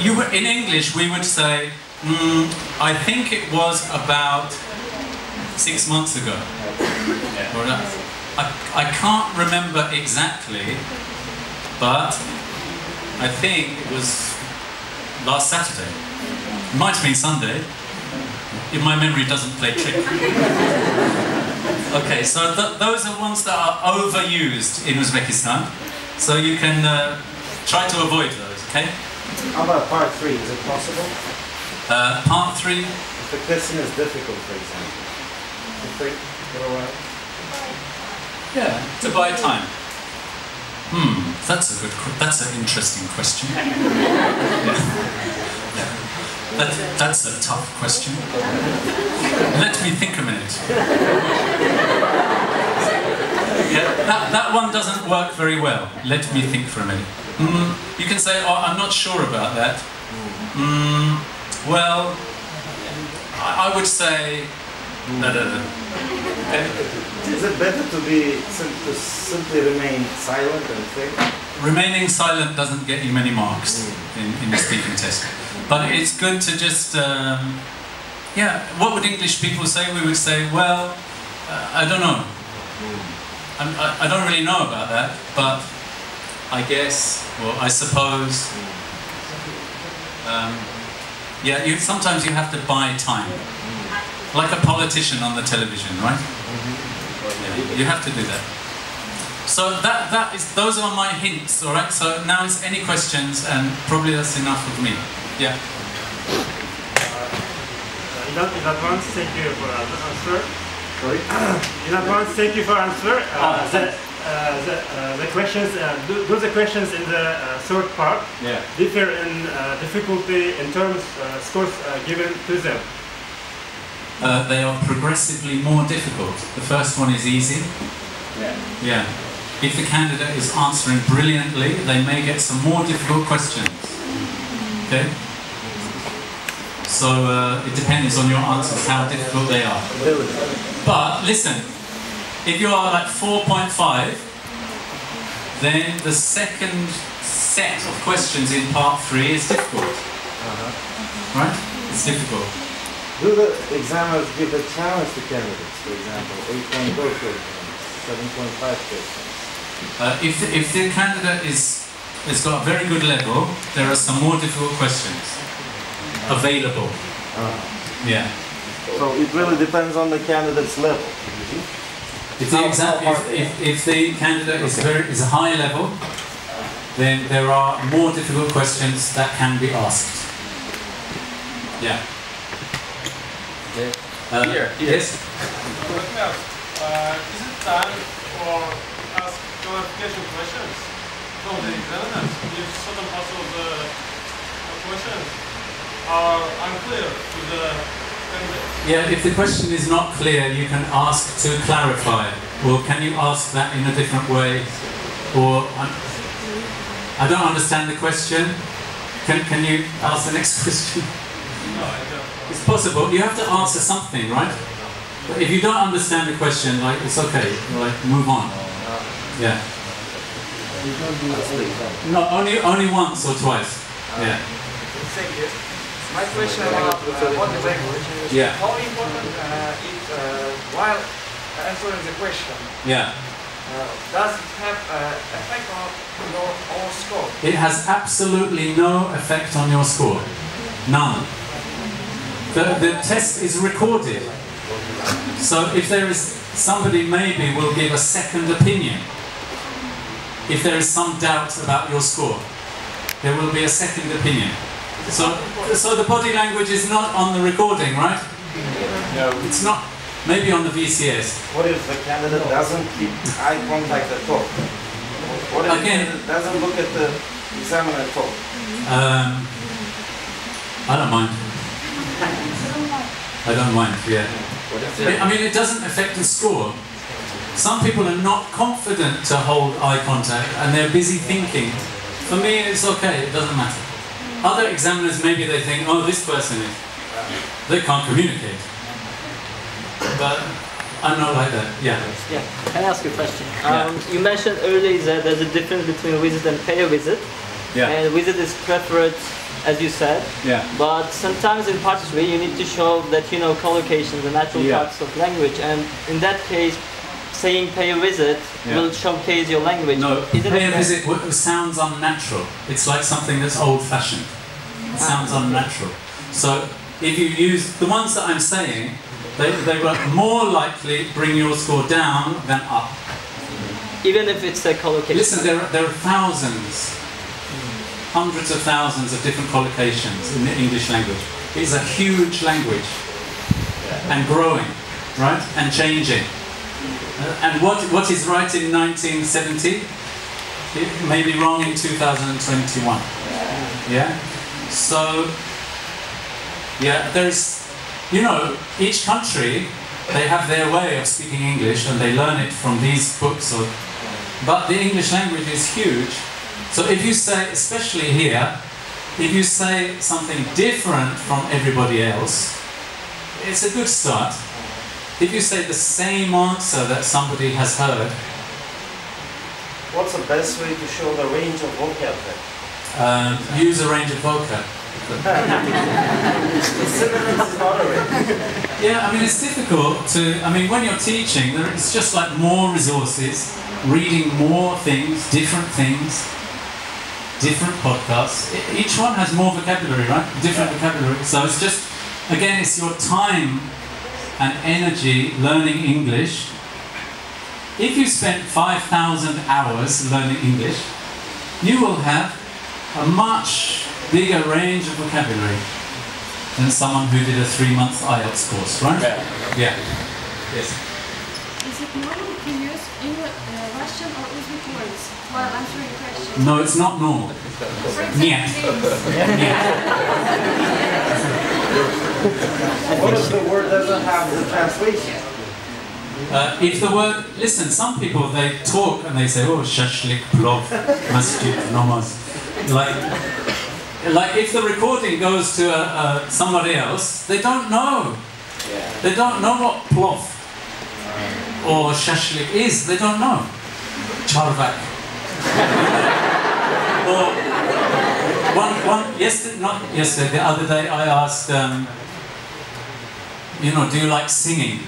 you were, in English, we would say, mm, I think it was about six months ago. Or that- I, I can't remember exactly, but I think it was last Saturday. It might have been Sunday, if my memory doesn't play trick. Okay, so th- those are ones that are overused in Uzbekistan, so you can uh, try to avoid those, okay? How about part three? Is it possible? Uh, part three, If the question is difficult, for example. You think for a while? yeah, to buy time. Hmm, that's a good, that's an interesting question. Yeah. That, that's a tough question. Let me think a minute. Yeah, that, that one doesn't work very well. Let me think for a minute. Mm, you can say, oh, I'm not sure about that. Mm, well, I, I would say, da, da. Okay. Is it better to be to simply remain silent and think? Remaining silent doesn't get you many marks in, in the speaking test. But it's good to just, um, yeah, what would English people say? We would say, well, uh, I don't know. I'm, I, I don't really know about that, but I guess, well, I suppose, um, yeah, you, sometimes you have to buy time. Like a politician on the television, right? Yeah, you have to do that. So that that is those are my hints, all right. So now it's any questions, and probably that's enough of me. Yeah. In, in advance, thank you for the answer. Sorry? In advance, thank you for answer. Uh, the, uh, the, uh, the questions, uh, do, do the questions in the uh, third part Yeah. differ in uh, difficulty in terms uh, scores uh, given to them? Uh, they are progressively more difficult. The first one is easy. Yeah. Yeah. If the candidate is answering brilliantly, they may get some more difficult questions. Okay. So uh, it depends on your answers how difficult they are. But listen, if you are like 4.5, then the second set of questions in part three is difficult. Uh-huh. Right? It's difficult. Do the examiners give a challenge to candidates, for example, 8.0 questions, 7.5 questions? Uh, if, the, if the candidate is, has got a very good level, there are some more difficult questions available. Uh-huh. Yeah. So it really depends on the candidate's level. Mm-hmm. If the, exam, if, if, if the candidate is, very, is a high level, then there are more difficult questions that can be asked. Yeah. Uh, Here, Yes? Uh, is it time for ask clarification questions from the examiners? If so, certain parts of the question are unclear to the candidate. Yeah, if the question is not clear, you can ask to clarify, or can you ask that in a different way, or I don't understand the question. Can can you ask the next question? No, I don't. It's possible. You have to answer something, right? But if you don't understand the question, like it's okay. Like move on. Yeah. No, only only once or twice. Yeah. My question about uh, body language. Yeah. How important uh, it, uh, while answering the question, Yeah. uh, does it have uh, effect on your our score? It has absolutely no effect on your score. None. The, the test is recorded. So if there is somebody maybe will give a second opinion. If there is some doubt about your score, there will be a second opinion. So, so the body language is not on the recording, right? No. It's not. Maybe on the VCS. What if the candidate doesn't keep eye contact at all? What if Again- the candidate doesn't look at the examiner at all? Um, I don't mind. I don't mind, yeah. I I mean, it doesn't affect the score. Some people are not confident to hold eye contact and they're busy thinking. For me, it's okay, it doesn't matter. Other examiners, maybe they think, oh, this person is. They can't communicate. But I'm not like that, yeah. Yeah, can I ask you a question? Yeah. Um, you mentioned earlier that there's a difference between visit and pay a visit. Yeah. And visit is preferred, as you said. Yeah. But sometimes in part three, you need to show that you know collocations, the natural Yeah. parts of language. And in that case, saying pay a visit Yeah. will showcase your language. No, Isn't pay a it- visit sounds unnatural. It's like something that's old-fashioned. It ah. sounds unnatural. So if you use the ones that I'm saying, they, they will more likely bring your score down than up. Even if it's a collocation. Listen, there are, there are thousands, hundreds of thousands of different collocations in the English language. It's a huge language and growing, right? And changing. And what, what is right in 1970 it may be wrong in 2021. Yeah? So, yeah, there's, you know, each country, they have their way of speaking English and they learn it from these books or but the English language is huge. So if you say, especially here, if you say something different from everybody else, it's a good start. If you say the same answer that somebody has heard, What's the best way to show the range of vocabulary? um, use a range of vocab. Synonyms is not a range. Yeah, I mean it's difficult to. I mean when you're teaching, there, it's just like more resources, reading more things, different things, different podcasts. Each one has more vocabulary, right? Different vocabulary. So it's just, again, it's your time and energy learning English. If you spent 5,000 hours learning English, you will have a much bigger range of vocabulary than someone who did a three-month IELTS course, right? Yeah. Yes. Is it normal to use English, uh, Russian or Uzbek words while answering questions? No, it's not normal. For Нет. What if the word doesn't have the translation? Uh, if the word, listen, some people they talk and they say, oh, shashlik, plov, masjid, namaz. Like, like if the recording goes to uh, uh, somebody else, they don't know. They don't know what plov or shashlik is. They don't know. Charvak. or one, one, yesterday, not yesterday, the other day I asked, um, you know, do you like singing?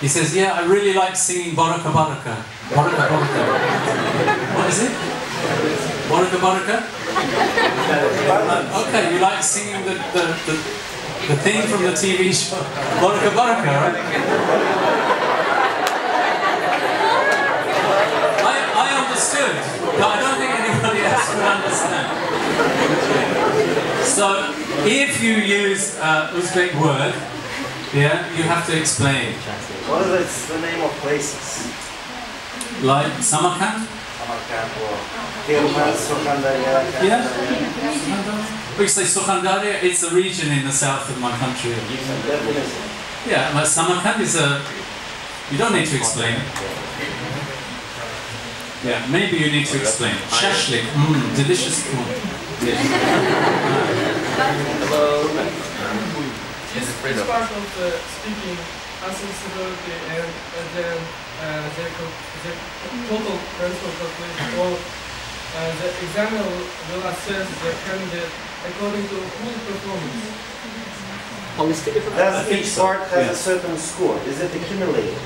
He says, yeah, I really like singing Baraka Baraka. Baraka Baraka. what is it? Baraka Baraka? Okay, you like singing the, the, the, the theme from the TV show. Baraka Baraka, right? I, I understood, but I don't think anybody else would understand. So, if you use uh, Uzbek word, yeah, you have to explain. What is if it's the name of places? Like Samarkand? Samarkand or Terma, Surkhandarya. Yeah. We say Sukhandaria, it's a region in the south of my country. Yeah, but Samarkand is a. You don't need to explain it. Yeah, maybe you need to explain. Shashlik, mmm, delicious. Come on. Yes, it's part of the speaking accessibility and, and then uh, the, the total principal calculation or uh, the examiner will assess the candidate according to full performance. Holistic Does each part has a certain score? Is it accumulated?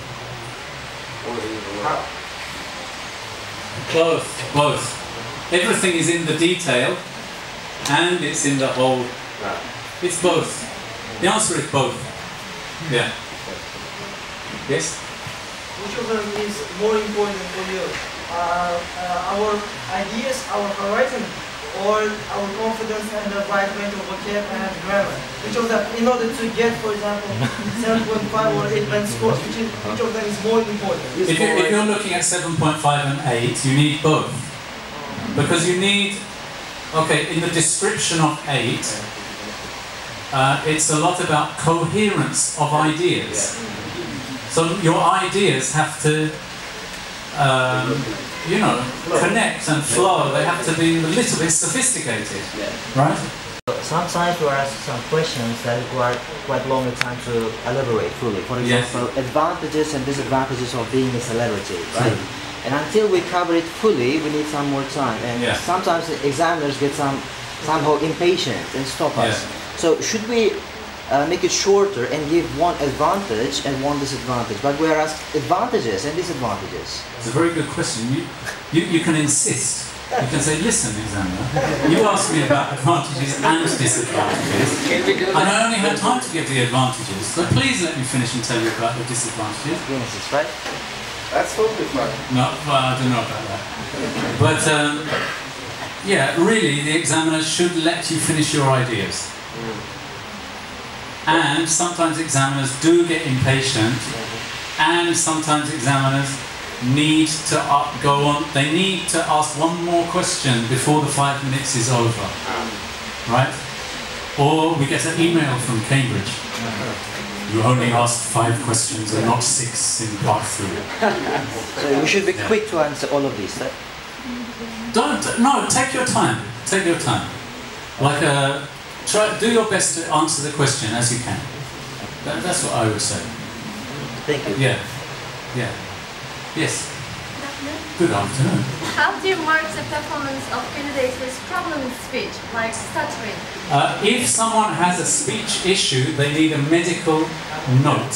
Or is it how? Both, both. Everything is in the detail and it's in the whole. It's both. The answer is both. Yeah. Yes? Which of them is more important for you? Uh, uh, our ideas, our horizon, or our confidence and the right range of vocab and grammar? Which of them, in order to get, for example, 7.5 or 8 band scores, which, is, which of them is more important? If, you, if you're looking at 7.5 and 8, you need both. Because you need, okay, in the description of 8, uh, it's a lot about coherence of ideas. So your ideas have to, um, you know, connect and flow. They have to be a little bit sophisticated, right? Sometimes we ask some questions that require quite longer time to elaborate fully. For Yes. example, advantages and disadvantages of being a celebrity, right? And until we cover it fully, we need some more time. And Yeah. sometimes the examiners get some somehow impatient and stop us. Yeah. So should we uh, make it shorter and give one advantage and one disadvantage? But we are asked advantages and disadvantages. It's a very good question. You, you, you can insist. You can say, listen, examiner, you asked me about advantages and disadvantages. And I only had time to give the advantages. So please let me finish and tell you about the disadvantages. Genesis, right? That's totally fine. No, well, I don't know about that. But um, yeah, really, the examiner should let you finish your ideas. And sometimes examiners do get impatient, and sometimes examiners need to uh, go on, they need to ask one more question before the five minutes is over. Right? Or we get an email from Cambridge. You only asked five questions and not six in part three. So we should be quick to answer all of these, right? Don't no. Take your time. Take your time. Like uh, try do your best to answer the question as you can. That, that's what I would say. Thank you. Yeah. Yeah. Yes. Good afternoon. How do you mark the performance of candidates with problem with speech, like stuttering? Uh, if someone has a speech issue, they need a medical note.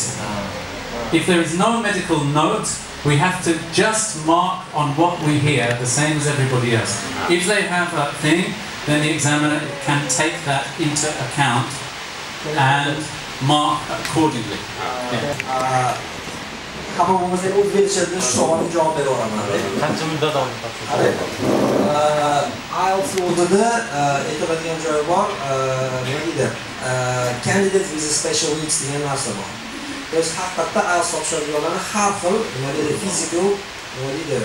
If there is no medical note, we have to just mark on what we hear, the same as everybody else. If they have a thing, then the examiner can take that into account and mark accordingly. Yeah. Capo come se un invece del show un cevap veriyor ama. Kaçımı da da Evet. IELTS odada etabediyen cevap var. Neydi? Candidate with special needs diye narsa var. Biz hakikaten IELTS topşarıyorlarına her xil, neydi, physical, nima deydi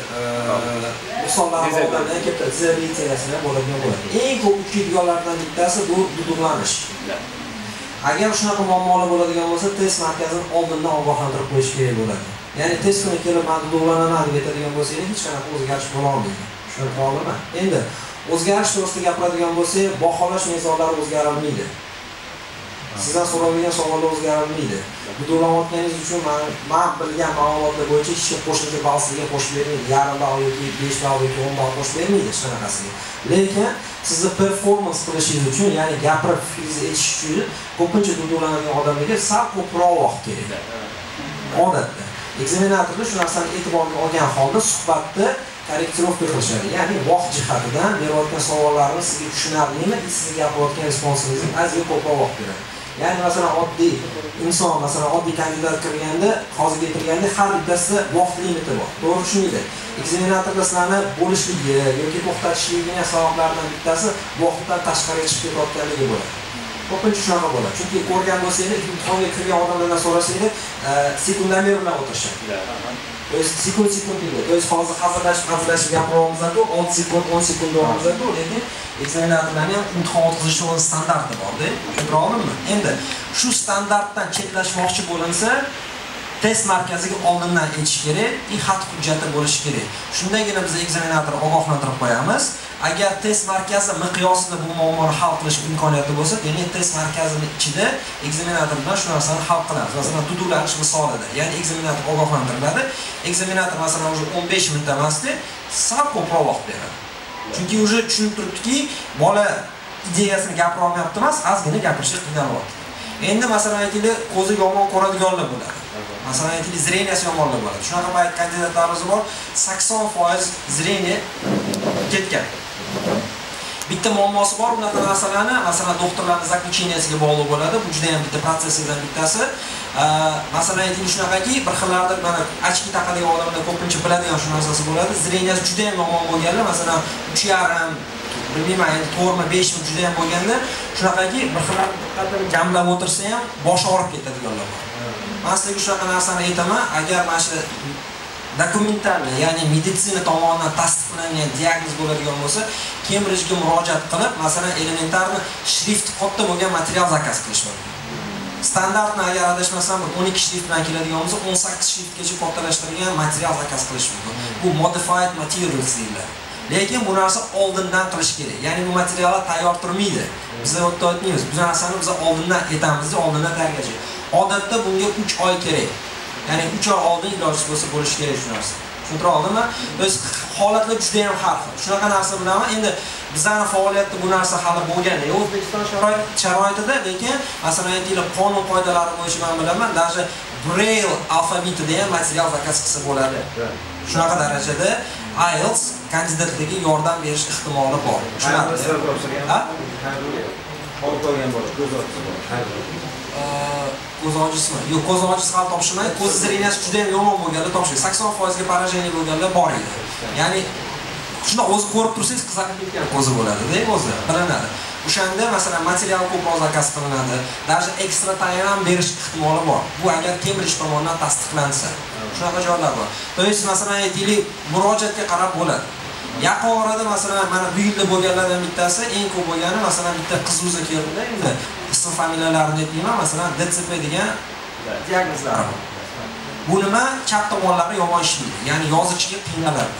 bor odamlar katta disabilitiyasi ham bo'ladigan bo'ladi eng ko'p uchraydiganlardan bittasi bu. Duduqlanish agar shunaqa muammolar bo'ladigan bo'lsa test markazini oldindan ogohlantirib qo'yish kerak bo'ladi. Ya'ni test kuni kelib man duduqlanaman deb aytadigan bo'lsangiz hech qanaqa o'zgarish bo'lolmaydi tushunib qoldimi endi o'zgarish to'g'risida gapiradigan bo'lsak baholash mezonlari o'zgarilmaydi sizdan so'ralgan savollar o'zgarilmaydi duduqlanayotganingiz uchun man bilgan ma'lumotlar bo'yicha hech kim qo'shimcha ball sizga qo'shib bermaydi yarim ball yoki besh ball yoki o'n ball qo'shib bermaydi hech qanaqasiga lekin sizni performans qilishingiz uchun ya'ni gapirib fikringizni aytish uchun ko'pincha duduqlanadigan odamlarga sal ko'proq vaqt kerak. Odatda. Eksaminatorlar shu narsani e'tiborga olgan holda suhbatni korrektirovka qilishadi. Ya'ni vaqt jihatidan berayotgan savollarni sizga tushunarlimi siz gapirayotgan responsingizni ozga ko'proq vaqt beradi. Ya'ni masalan oddiy inson masalan oddiy kandidat kirganda hozir keltirganda har bittasida vaqt limiti bor. To'g'ri tushunmaydi eksaminatorda sizlarni bo'lishligi yoki to'xtatishligini sabablaridan bittasi vaqtdan tashqariga chiqib ketayotganligi bo'ladi. Ko'pincha shunaqa bo'ladi. Chunki ko'rgan bo'lsanglar imtihonga kirgan odamlardan so'rasanglar e, sekundomer bilan o'tirishadi. То есть sekund sekund ketadi то есть hozir hazillashib hazillashib gapiryapmizku olti sekund o'n sekund deyapmizku lekin ekzaminatorlarni ham imtihon o'tkazishni o'zi standarti borda to'g'rimi endi shu standartdan chetlashmoqchi bo'linsa test markaziga oldindan aytish kerak и xat hujjati bo'lishi kerak shundagina biz ekzaminator ogohlantirib qo'yamiz agar test markazi miqyosida bu muammoni hal qilish imkoniyati bo'lsa demak test markazini ichida ekzaminator bilan shu narsani hal qilamiz. Masalan tudulanish misolida ya'ni ekzaminator ogohlantiriladi. Ekzaminator masalan уже o'n besh minut emasda sal ko'proq vaqt beradi. Chunki уже tushunib turibdiki bola ideyasini gapira olmayapti emas ozgina gapirishga qiynalyapti endi masalan aytaylik ko'zi yomon ko'radiganlar bo'ladi. Masalan aytaylik zreniyasi yomonlar bo'ladi. Shunaqa payt kandidatlarimiz bor sakson foiz zreniya ketgan. Bitta muammosi bor bunaqa narsalarni masalan doktorlarni заключениясiga bog'liq bo'ladi. Bu juda yam bitta protsesslardan bittasi. Masalan aytaylik shunaqaki bir xillarda mana ochki taqadigan odamlar ko'pincha biladigan shu narsasi bo'ladi. Zreniyasi juda yam yomon bo'lganlar. Masalan uch yarim bilmayman endi to'rtmi beshmi juda yam bo'lganda shunaqaki bir diqqatini jamlab o'tirsa ham boshi og'rib ketadiganlar bor. Man sizlarga shunaqa narsani aytaman. Agar mana shu dokumentalni ya'ni meditsina tomonidan tasdiqlangan diagnoz bo'ladigan bo'lsa kembrijga murojaat qilib masalan elementarni shrifti katta bo'lgan material zakaz qilish mumkin. Standartni agar adashmasam bir o'n ikki shrift bilan keladigan bo'lsa o'n sakkiz shriftgacha kattalashtirilgan material zakaz qilish mumkin. Bu modified materials deyiladi. Lekin bu narsa oldindan qilish kerak. Ya'ni bu materiallar tayyor turmaydi. Biz u yerda aytmaymiz bu narsani biz oldindan aytamiz oldindan tayyorlash odatda bunga uch oy kerak. Ya'ni uch oy oldin ilojisi bo'lsa bo'lishi kerak shu narsa. Tushuntira oldimmi? Есть holatlar juda yam har xil shunaqa narsa bilaman. Endi bizani faoliyatda bu narsa hali bo'lgani yo'q. O'zbekiston sharoitida lekin masalan aytaylik qonun qoidalari bo'yicha man bilaman. Даже brail alfavitida ham material zakaz qilsa bo'ladi. Shunaqa darajada IELTS kandidatlarga yordam berish ehtimoli bor ko'z ojizmi yo'q ko'z ojiz hali topshirmaydi ko'z zreniyasi juda ham yomon bo'lganlar topshiradi sakson foizga поражение bo'lganlar bor edi. Ya'ni shundoq o'zi ko'rib tursangiz qizarib ketgan ko'zi bo'ladida o'zi bilinadi. O'shanda masalan material ko'proq zakaz qilinadi. Даже ekstra time berish ehtimoli bor. Bu agar kembrij tomonidan tasdiqlansa. Shunaqa joylar bor. То есть masalan aytaylik murojaatga qarab bo'ladi. Yaqin orada masalan mana bu yilda bo'lganlardan bittasi eng ko'p bo'lgani masalan bitta qiz o'zi keldida endi. Ism familiyalarini aytmayman masalan dcp degan diagnozlar bu nima? Chap tomonlari yomon ishlaydi ya'ni yozishga qiynaladi.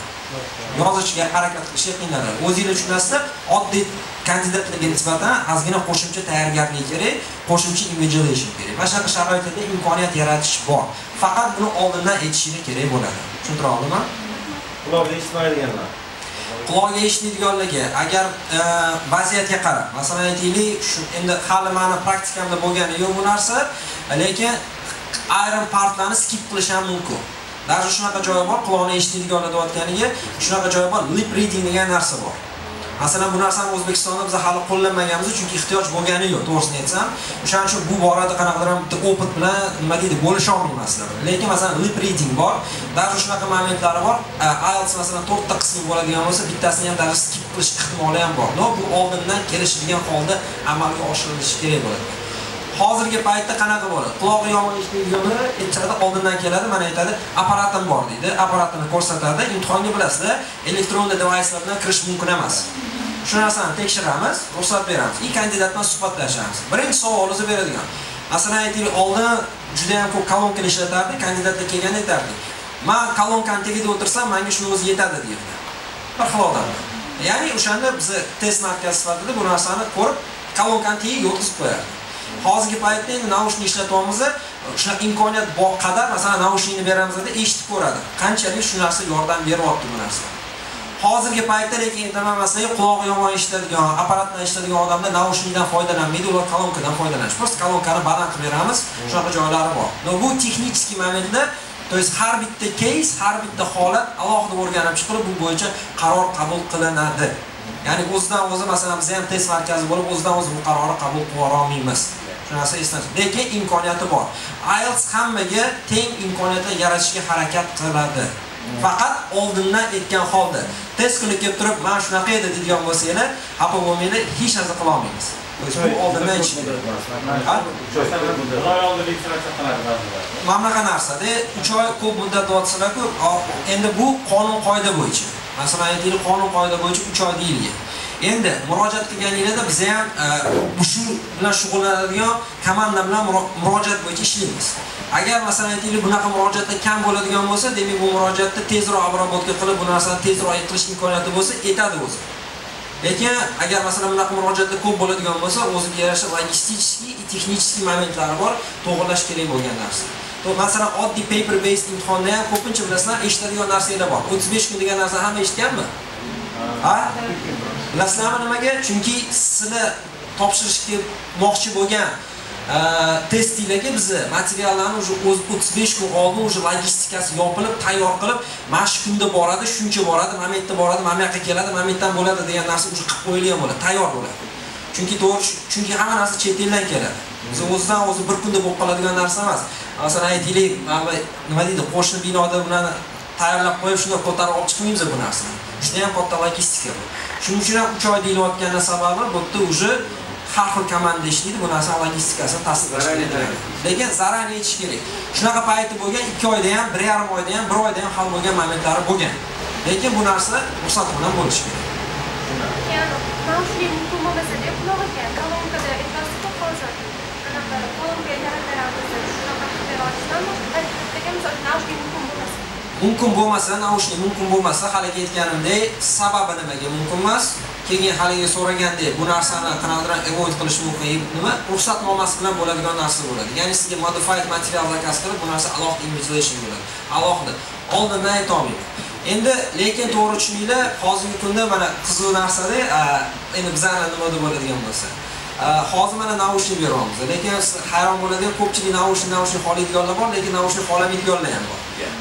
Yozishga harakat qilishga qiynaladi. O'zinglar tushunasizlar oddiy kandidatlarga nisbatan ozgina qo'shimcha tayyorgarlik kerak qo'shimcha invigilation kerak. Mana shunaqa sharoitlarda imkoniyat yaratish bor. Faqat buni oldindan aytishingiz kerak bo'ladi. Tushuntira oldimmi quloqni eshitmaydiganlar qulog'iga eshitmaydiganligi agar e, vaziyatga qarab masalan aytaylik shu endi hali mani praktikamda bo'lgani yo'q bu narsa lekin ayrim partlarni skip qilish ham mumkin. Даже shunaqa joyi bor quloqni eshitmaydiganlar deyotganiga shunaqa joyi bor lip reading degan narsa bor. Masalan bu narsani o'zbekistonda biz hali qo'llanmaganmiz chunki ehtiyoj bo'lgani yo'q to'g'risini aytsam. O'shaning uchun bu borada qanaqadir ham bitta opit bilan nima deydi bo'lisha olmayman lekin masalan lip reading bor даже shunaqa momentlari bor ielts masalan to'rtta qismi bo'ladigan bo'lsa bittasini ham даже skip qilish ehtimoli ham bor. No bu oldindan kelishilgan holda amalga oshirilishi kerak bo'ladi. Hozirgi paytda qanaqa bo'ladi? Qulog'i yomon eshitmaydiganlar aytadi oldindan keladi mana aytadi apparatim bor deydi apparatini ko'rsatadi. Imtihonga bilasizlar elektron devayslar bilan kirish mumkin emas. Shu narsani tekshiramiz ruxsat beramiz. И kandidat bilan suhbatlashamiz. Birinchi savol o'zi beradigan masalan aytaylik oldin juda ham ko'p kolonkani ishlatardi kandidatlar kelganda aytardi man kolonkani tagida o'tirsam manga shuni o'zi yetadi deydi bir xil odamlar ya'ni o'shanda biz test markazi sifatida bu narsani ko'rib kolonkani tagiga o'tkazib qo'yardik. hozirgi paytda endi naushnik ishlatyapmiz shunaqa imkoniyat bor qadar masalan naushnikni beramizda eshitib ko'radi. Qanchalik shu narsa yordam beryapti bu narsa? Hozirgi paytda lekin aytaman masalan qulog'i yomon eshitadigan apparatdan eshitadigan odamlar naushnikdan foydalanmaydi ular kolonkadan foydalanish. Просто kolonkani baland qilib beramiz shunaqa joylari bor. Но bu texnический momentda то есть har bitta кейс, har bitta holat alohida o'rganib chiqilib bu bo'yicha qaror qabul qilinadi. Ya'ni o'zidan o'zi masalan biz ham test markazi bo'lib o'zidan o'zi bu qarorni qabul qilib olmaymiz shu narsa eslanish lekin imkoniyati bor. Ielts hammaga teng imkoniyatlar yaratishga harakat qiladi. Faqat oldindan aytgan holda test qilib kelib turib mana shunaqa edi deydigan bo'lsanglar xafa bo'lmanglar hech narsa qila olmaymiz bu oldindan aytishgan. Ha? mana bunaqa narsada uch oy ko'p muddat deyapsizlar-ku, endi bu qonun qoida bo'yicha. Masalan, aytaylik qonun qoida bo'yicha 3 oy deyilgan. Endi murojaat qilganinglarda biz ham e, shu bilan shug'ullanadigan komanda bilan murojaat bo'yicha ishlaymiz. Agar masalan aytaylik bunaqa murojaatlar kam bo'ladigan bo'lsa, demak bu murojaatni tezroq обработка qilib, bu narsani tezroq qilish imkoniyati bo'lsa, etadi o'zi. Lekin agar masalan bunaqa murojaatlar ko'p bo'ladigan bo'lsa, o'ziga yarasha logistik, texnik momentlari bor, to'g'irlash kerak bo'lgan narsa. Masalan oddiy paper based imtihonda ham ko'pincha bilasizlar, eshitadigan narsanglar bor. 35 kun degan narsa hamma eshitganmi? Ha? Bilasizlarmi nimaga? Chunki sizni topshirishga moqchi bo'lgan e, testinglarga bizni materiallarni уже 35 kun oldin уже logistikasi yopilib, tayyor qilib, mana shu kunda boradi, shuncha boradi, mana bu yerda boradi, mana bu yoqqa keladi, mana bu yerdan bo'ladi degan narsa уже qilib qo'yilgan bo'ladi, tayyor bo'ladi. Chunki to'g'ri, chunki hamma narsa chet eldan keladi. Biz o'zidan o'zi bir kunda bo'lib qoladigan narsa emas. Masalan aytaylik, mana nima deydi, qo'shni binoda buni tayyorlab qo'yib, shunday ko'tarib olib chiqmaymiz bu narsani. Juda ham katta logistika bu. Shuning uchun ham 3 oy deyilayotgan sababi bu yerda уже har xil komanda ishlaydi, bu narsa logistikasini tasdiqlash kerak. Lekin zarar yetish kerak. Shunaqa payti bo'lgan 2 oyda ham, 1,5 oyda ham, 1 oyda ham hal bo'lgan momentlari bo'lgan. Lekin bu narsa ruxsat bilan bo'lishi kerak. Kolonkaga yaratadigan shunaqa olishdan aytdagi misol naushnik bo'lmasa mumkin bo'lmasa, naushnik mumkin bo'lmasa, haligi aytganimdek, sababi nimaga mumkin emas? Keyin haligi so'ragandek, bu narsani qanaqadir avoid qilish mumkin, nima? Ruxsatnomasi bilan bo'ladigan narsa bo'ladi. Ya'ni sizga modified material zakaz qilib, bu narsa alohida invigilation bo'ladi. Alohida. Oldindan aytolmayman. Endi lekin to'g'ri tushuninglar, hozirgi kunda mana qiziq narsada, endi bizani nima deb bo'ladigan bo'lsa, hozir mana naushnik beryapmiz. Lekin hayron bo'ladigan ko'pchilik naushnik naushnik xohlaydiganlar bor, lekin naushnik xohlamaydiganlar ham bor.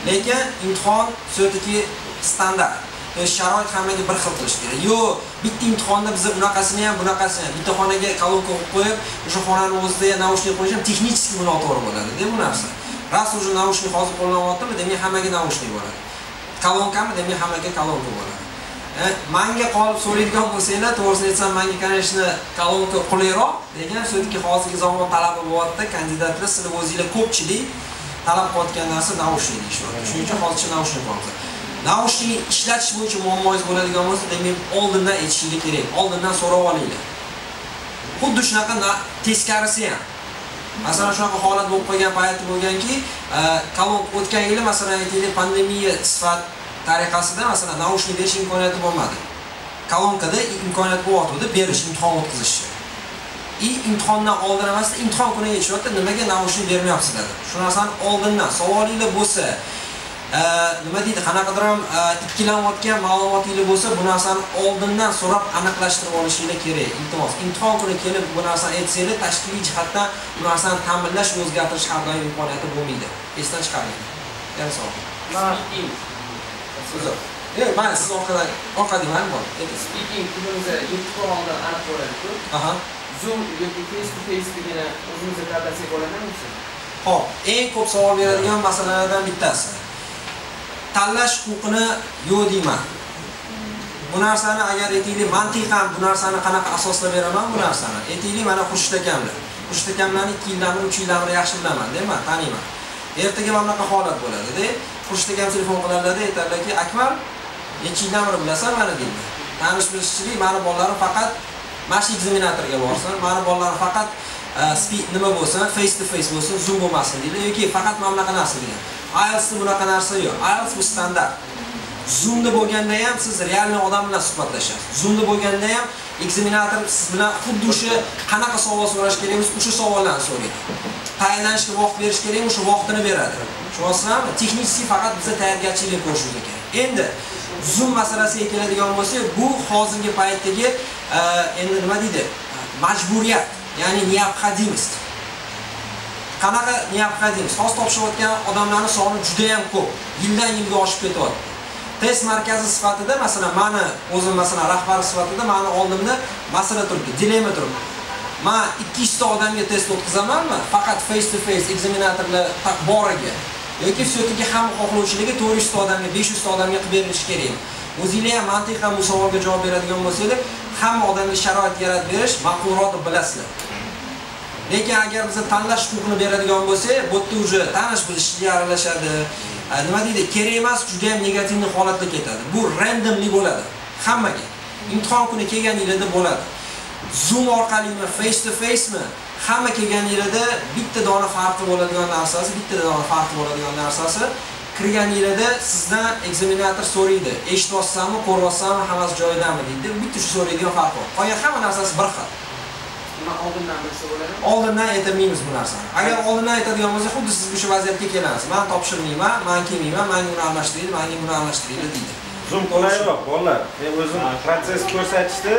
Lekin imtihon so'tiki standart. sharoit hammaga bir xil qilish kerak. Yo, bitta imtihonda biz bunaqasini ham, bunaqasini ham bitta xonaga kolonka qo'yib qo'yib, o'sha xonani o'zida naushnik qo'yish ham texnik noto'g'ri bo'ladi, deb bu narsa. Ras уже naushnik hozir qo'llanyaptimi, demak hammaga naushnik bo'ladi. Kolonkami, demak hammaga kolonka bo'ladi. E, manga qolib so'raydigan bo'lsanglar, to'g'risini aytsam, manga конечно колонка qulayroq, lekin so'tki hozirgi zamon talabi bo'lyapti, kandidatlar sizlar o'zingizlar ko'pchilik talab qilayotgan narsa naushnik deyishyapti. Shuning uchun hozircha naushnik qoldi. Naushnikni ishlatish bo'yicha muammongiz bo'ladigan bo'lsa, demak oldindan aytishingiz kerak. Oldindan so'rab olinglar. Xuddi shunaqa teskarisi ham. Masalan, shunaqa holat bo'lib qolgan payti bo'lganki, e, kolon o'tgan yili masalan aytaylik pandemiya sifat tariqasida masalan naushnik berish imkoniyati bo'lmadi. Kolonkada imkoniyat bo'lyotgandi berish, imtihon o'tkazishni. I imtihondan oldin emasda imtihon kuniga aytishyapti, nimaga naushnik bermayapsizlar deb. Shu narsani oldindan savolinglar bo'lsa, e, nima deydi, qanaqadir ham e, ikkilanayotgan ma'lumotingiz bo'lsa, bu narsani oldindan so'rab aniqlashtirib olishingiz kerak. Iltimos, imtihon kuni kelib bu narsani aytsanglar, tashkiliy jihatdan bu narsani ta'minlash, o'zgartirish har doim imkoniyati bo'lmaydi. Esdan chiqarmang. Yana savol. Uzr. Yo'q, mana siz orqadan orqada mana bor. Speaking kunimizni imtihondan aniq bo'ladi-ku. Aha. Zoom yoki face to face degani o'zimizga tanlasak bo'ladimi? Xo'p, eng ko'p savol beradigan masalalardan bittasi. Tanlash huquqini yo'q deyman. Bu narsani agar aytaylik mantiqan bu narsani qanaqa asoslab beraman bu narsani? Aytaylik mana Xurshid akamlar. Xurshid akamlarni 2 yildan 3 yildan yaxshi bilaman, deyman, taniyman. Ertaga mana bunaqa holat bo'ladi-da. Xurshid akam telefon qiladilar, aytadilarki, "Akmal, necha yildan beri bilasan meni?" deydi. Tanish bilishchilik, bolalarim faqat mana shu ekzaminatorga borsin, mani bolalarim faqat e, speed nima bo'lsin, face to face bo'lsin, zoom bo'lmasin deydi yoki faqat mana bunaqa narsa degan. IELTSda bunaqa narsa yo'q. IELTS bu standart. Zoomda bo'lganda ham siz realniy odam bilan suhbatlashasiz. Zoomda bo'lganda ham ekzaminator siz bilan xuddi o'sha qanaqa savol so'rash kerak bo'lsa, o'sha savollarni so'raydi. Tayinlanishga vaqt berish kerak, o'sha vaqtini beradi. Tushunyapsizlarmi? Texnik faqat bizda tayyorgarchilik ko'rishimiz kerak. Endi Zoom masalasiga keladigan bo'lsak, bu hozirgi paytdagi e, endi nima deydi? Majburiyat, ya'ni необходимость. Qanaqa необходимость? Hozir topshirayotgan odamlarning soni juda ham ko'p. Yildan yilga oshib ketyapti. Test markazi sifatida, masalan, meni o'zim masalan rahbar sifatida meni oldimda masala turibdi, dilemma turibdi. Men 200 ta odamga test o'tkazamanmi? Faqat face to face ekzaminatorlar boriga yoki sutiga ham xohlovchiligi 400 ta odamga, 500 ta odamga qilib berilishi kerak. O'zingizlar ham mantiqan bu savolga javob beradigan bo'lsangiz, hamma odamga sharoit yaratib berish ma'qulroq deb bilasizlar. Lekin agar biza tanlash huquqini beradigan bo'lsak bu yerda уже tanish bilishga aralashadi. Nima deydi? Kerak emas juda ham negativniy holatda ketadi. Bu randomli bo'ladi. Hammaga. Imtihon kuni kelganinglarda bo'ladi. Zoom orqalimi face to facemi hamma kelganinglarda bitta dona farqi bo'ladigan narsasi bitta dona farqi bo'ladigan narsasi kirganinglarda sizdan ekzaminator so'raydi. Eshityapsanmi ko'ryapsanmi hammasi joyidami deydi. Bitta shu so'raydigan farq bor. Qolgan hamma narsasi bir xil. Nima oldindan bilsa bo'ladi? oldindan aytolmaymiz bu narsani. Agar oldindan aytadigan bo'lsa xuddi siz o'sha vaziyatga kelasiz. Man topshirmayman man kelmayman manga uni almashtirayli manga buni almashtirayli deydi. Zoom qulayroq bolalar. Men o'zim protsess ko'rsatishdi.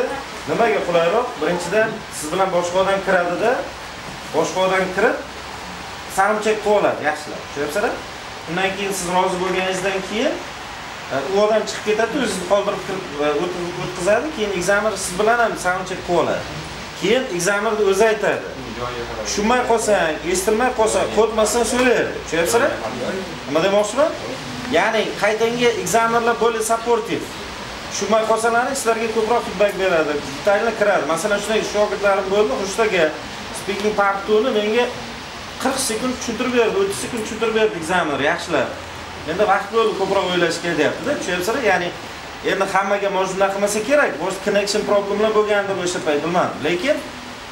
Nimaga qulayroq? Birinchidan siz bilan boshqa odam kiradida, boshqa odam kirib sound check qilib oladi, yaxshilab. Tushunyapsizlar? Undan keyin siz rozi bo'lganingizdan keyin e, u odam chiqib ketadi, o'zingizni qoldirib kirib e, o'tkazadi, keyin ekzamer siz bilan ham sound check qilib oladi. Keyin ekzamerni o'zi aytadi. Tushunmay qolsang, eshitmay qolsang, qo'rqmasdan so'raydi. Tushunyapsizlar? Nima demoqchiman? Ya'ni qaytanga ekzamerlar bo'lib supportiv Tushunmay qolsalaring sizlarga ko'proq feedback beradi, detalni kiradi. Masalan, shunday shogirdlarim bo'ldi, Xushdagi speaking partuni menga 40 sekund tushuntirib berdi, 30 sekund tushuntirib berdi examiner, yaxshilab. Endi vaqt bo'ldi ko'proq o'ylashga deyapti-da, tushunyapsizlar? Ya'ni endi hammaga mana shunaqa qilmasa kerak. Bosh connection problemlar bo'lganda o'sha payt bilmadim. Lekin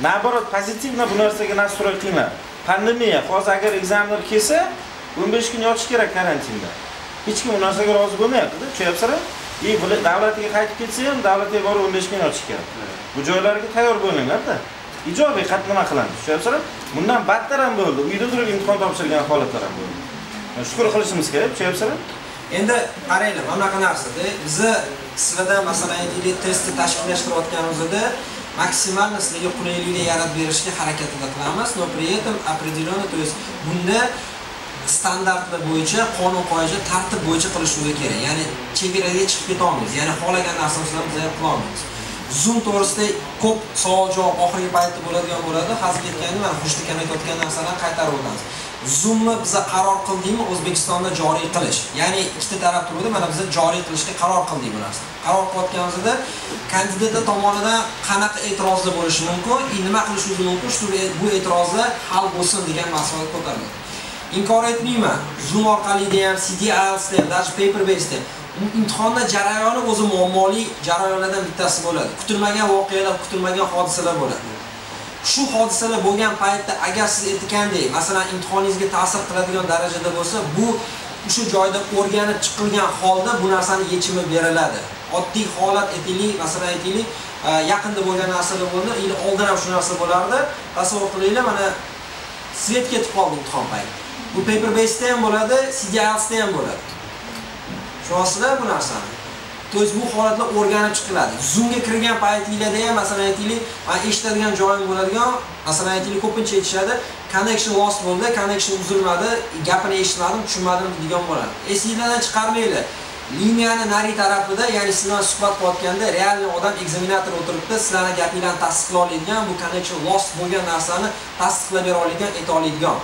наоборот pozitivно bu narsaga nastroy qilinglar. Pandemiya, hozir agar examiner kelsa, 15 kun yotish kerak karantinda. Hech kim bu narsaga rozi bo'lmayapti-da, tushunyapsizlar? И bular davlatiga qaytib ketsa ham davlatga borib 15 kun yotish kerak. Bu joylarga tayyor bo'linglar-da. Ijobiy qat nima qilamiz, tushunyapsizlar? Bundan battar ham bo'ldi. Uyda turib imtihon topshirgan holatlar ham bo'ldi. Shukr qilishimiz kerak, tushunyapsizlar? endi qaranglar mana bunaqa narsada bizni sizlarda masalan aytaylik testni tashkillashtirayotganimizda maksimalni sizlarga qulaylikni yaratib berishga harakatida qilamiz но при этом определенно то есть bunda standartlar bo'yicha qonun qoida tartib bo'yicha qilishligi kerak. Ya'ni chegaraga chiqib ketolmaymiz. Ya'ni xohlagan narsamizni biz qilolmaymiz zoom to'g'risida ko'p savol javob oxirgi paytda bo'ladigan bo'ladi. Hozir aytganim mana xushda kam aytayotgan narsalarni qaytarib o'tamiz. Zoomni biza qaror qildikmi o'zbekistonda joriy qilish. Ya'ni ikkita taraf turibdi. Mana biza joriy qilishga qaror qildik bu narsani qaror qilayotganimizda kandidatlar tomonidan qanaqa e'tirozlar bo'lishi mumkin? И nima qilishimiz mumkin? Shu bu e'tirozlar hal bo'lsin degan masala ko'tariladi inkor etmayman. Zoom orqali ham cd ham даже paper basedda ham jarayoni o'zi muammoli jarayonlardan bittasi bo'ladi. Kutilmagan voqealar kutilmagan hodisalar bo'ladi. Shu hodisalar bo'lgan paytda agar siz aytgandek masalan imtihoningizga ta'sir qiladigan darajada bo'lsa bu o'sha joyda o'rganib chiqilgan holda bu narsani yechimi beriladi. Oddiy holat aytaylik masalan aytaylik e, yaqinda bo'lgan narsalar bo'ldi oldin ham shu narsa bo'lardi. Tasavvur qilinglar mana svet ketib qoldi imtihon payti. Bu paper basedda ham bo'ladi cd IELTSda ham bo'ladi. Tushunyapsizlar bu narsani. To'z bu holatlar o'rganib chiqiladi. Zoomga kirgan paytingizda ham masalan aytaylik man eshitadigan joyim bo'ladigan masalan aytaylik ko'pincha aytishadi connection lost bo'ldi connection uzilmadi gapini eshitmadim tushunmadim degan bo'ladi. Esingizdan chiqarmanglar. Liniyani nari tarafida ya'ni siz bilan suhbat qotganda realniy odam eksaminator o'tiribdi sizlarning gapinglarni tasdiqlay oladigan bu connection lost bo'lgan narsani tasdiqlab bera oladigan ayta oladigan.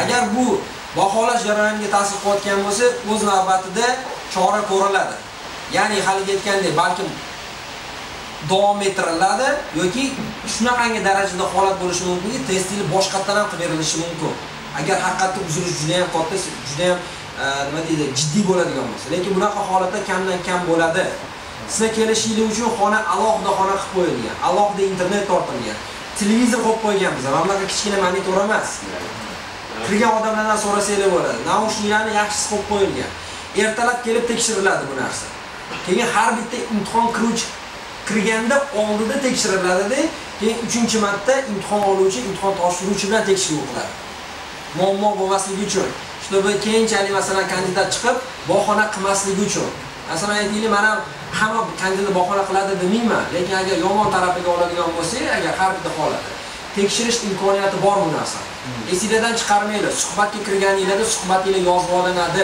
Agar bu baholash jarayoniga ta'sir qilayotgan bo'lsa o'z navbatida chora ko'riladi. Ya'ni haligi aytgandek balkim davom ettiriladi yoki shunaqangi darajada holat bo'lishi mumkinki testingni boshqatdan ham qilib berilishi mumkin. Agar haqiqatda uzilish juda ham katta juda ham e, nima deydi jiddiy bo'ladigan bo'lsa. Lekin bunaqa holatlar kamdan kam bo'ladi. Sizlar kelishinglar uchun xona alohida xona qilib qo'yilgan alohida internet tortilgan televizor qo'yib qo'yganmiz. Mana bunaqa kichkina monitor emas. Kirgan odamlardan so'rasanglar bo'ladi. Naushniklarni yaxshisi qo'yib qo'yilgan. Ertalab kelib tekshiriladi bu narsa. Keyin har bitta imtihon kiruvchi kirganda oldida tekshiriladida keyin uchinchi marta imtihon oluvchi imtihon topshiruvchi bilan tekshiruv qiladi muammo bo'lmasligi uchun. Чтобы keyinchalik masalan kandidat chiqib bahona qilmasligi uchun. Masalan aytaylik mana hamma kandidat bahona qiladi demayman lekin agar yomon tarafiga oladigan bo'lsak agar har bitta holatda tekshirish imkoniyati bor bu narsa. Esinglardan chiqarmanglar suhbatga kirganinglarda suhbatinglar yozib olinadi.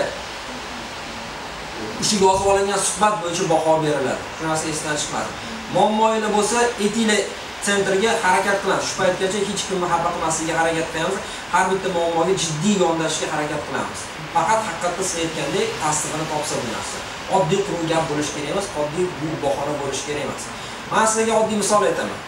O'sha yozib olingan suhbat bo'yicha baho beriladi. Shu narsa esdan chiqmadi. Muammoinglar bo'lsa aytinglar sentrga harakat qilamiz. Shu paytgacha hech kimni xafa qilmaslikka harakat qilamiz. Har bitta muammoga jiddiy yondashishga harakat qilamiz. Faqat haqiqatda siz aytgandek tasdig'ini topsa bu narsa. Oddiy quruq gap bo'lishi kerak emas oddiy bu bahona bo'lishi kerak emas. Man sizlarga oddiy misol aytaman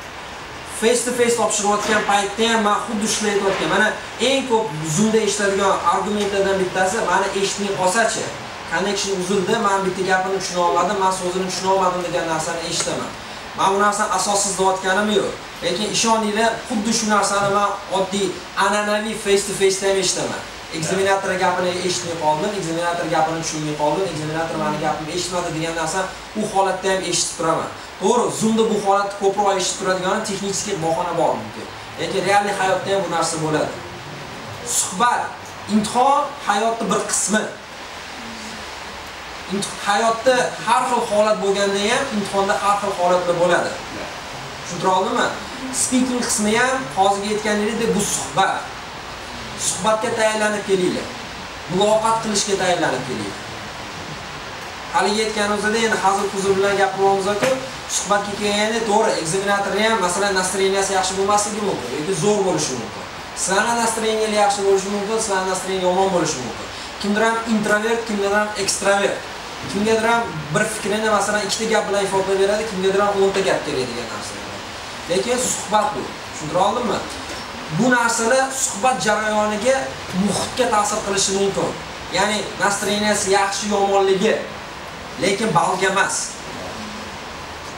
face to face topshirayotgan paytda ham man xuddi shunday aytayotgan mana eng ko'p zoomda eshitadigan argumentlardan bittasi mani eshitmay qolsachi connection uzildi man bitta gapini tushuna olmadim man so'zini tushuna olmadim degan narsani eshitaman. Man bu narsani asossiz deyotganim yo'q. Lekin ishoninglar xuddi shu narsani man oddiy an'anaviy face to face ham eshitaman. Ekzaminator gapini eshitmay qoldim ekzaminator gapini tushunmay qoldim ekzaminator mani gapimni eshitmadi degan narsa u holatda ham eshitib turaman. To'g'ri zoomda bu holatni ko'proq eshitib turadigani texnik bahona bor mumkin lekin realniy hayotda ham bu narsa bo'ladi. Suhbat imtihon hayotni bir qismi. Hayotda har xil holat bo'lganda ham imtihonda har xil holatlar bo'ladi. Tushuntira oldimmi? Speaking qismi ham hozirgi aytganingdek bu suhbat. Suhbatga tayyorlanib kelinglar. Muloqot qilishga tayyorlanib kelinglar. Haligi aytganimizdek endi hazil huzur bilan gapiryapmiz-ku suhbatga kelganda to'g'ri ekzaminator ham masalan настроенияsi yaxshi bo'lmasligi mumkin yoki zo'r bo'lishi mumkin. Sizlarni настроениялар yaxshi bo'lishi mumkin sizlarni настроение yomon bo'lishi mumkin. Kimdir ham introvert kimdir ham ekstravert. Kimgadir ham bir fikrini masalan ikkita gap bilan ifodalab beradi kimgadir ham o'nta gap kerak degan narsa. Lekin suhbat bu. Tushuntira oldimmi bu narsalar suhbat jarayoniga muhitga ta'sir qilishi mumkin. Ya'ni nastroyeniyasi yaxshi yomonligi lekin balga emas.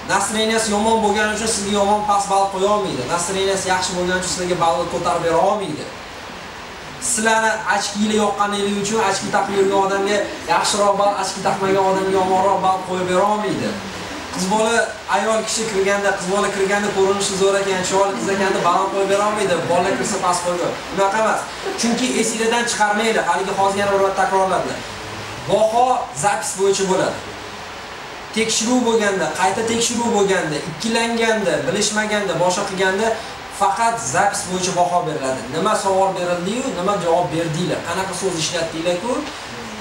Nastroyeniyasi yomon bo'lgani uchun sizga yomon past ball qo'ya olmaydi. Настроенияsi yaxshi bo'lgani uchun sizlarga ballni ko'tarib bera olmaydi. Sizlarni ochkinglar yoqqanligi uchun ochki taqib yurgan odamga yaxshiroq ball ochki taqmagan odamga yomonroq ball qo'yib bera olmaydi. Qiz bola ayol kishi kirganda qiz bola kirganda ko'rinishi zo'r ekan chiroyli qiz ekanda baland qo'yib bera olmaydi bola kirsa past qo'ydi unaqa emas. Chunki esinglardan chiqarmanglar haligi hozir yana bir marta takrorladilar baho zapis bo'yicha bo'ladi. Tekshiruv bo'lganda qayta tekshiruv bo'lganda ikkilanganda bilishmaganda boshqa qilganda faqat zapis bo'yicha baho beriladi. Nima savol berildiyu nima javob berdinglar qanaqa so'z ishlatdinglar-ku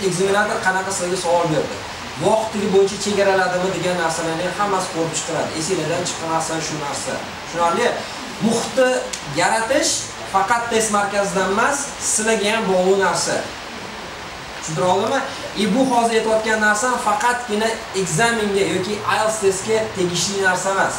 ekzaminator qanaqa sizga savol berdi? Vaqtligi bo'yicha chegaraladimi degan narsalarni hammasi ko'rib chiqiladi. Esinglardan chiqqan narsa shu narsa. Tushunarli muhitni yaratish faqat test markazidan emas sizlarga ham bog'liq narsa. Tushuntira oldimmi и e, bu hozir aytayotgan narsa faqatgina ekzamenga yoki IELTS testga tegishli narsa emas.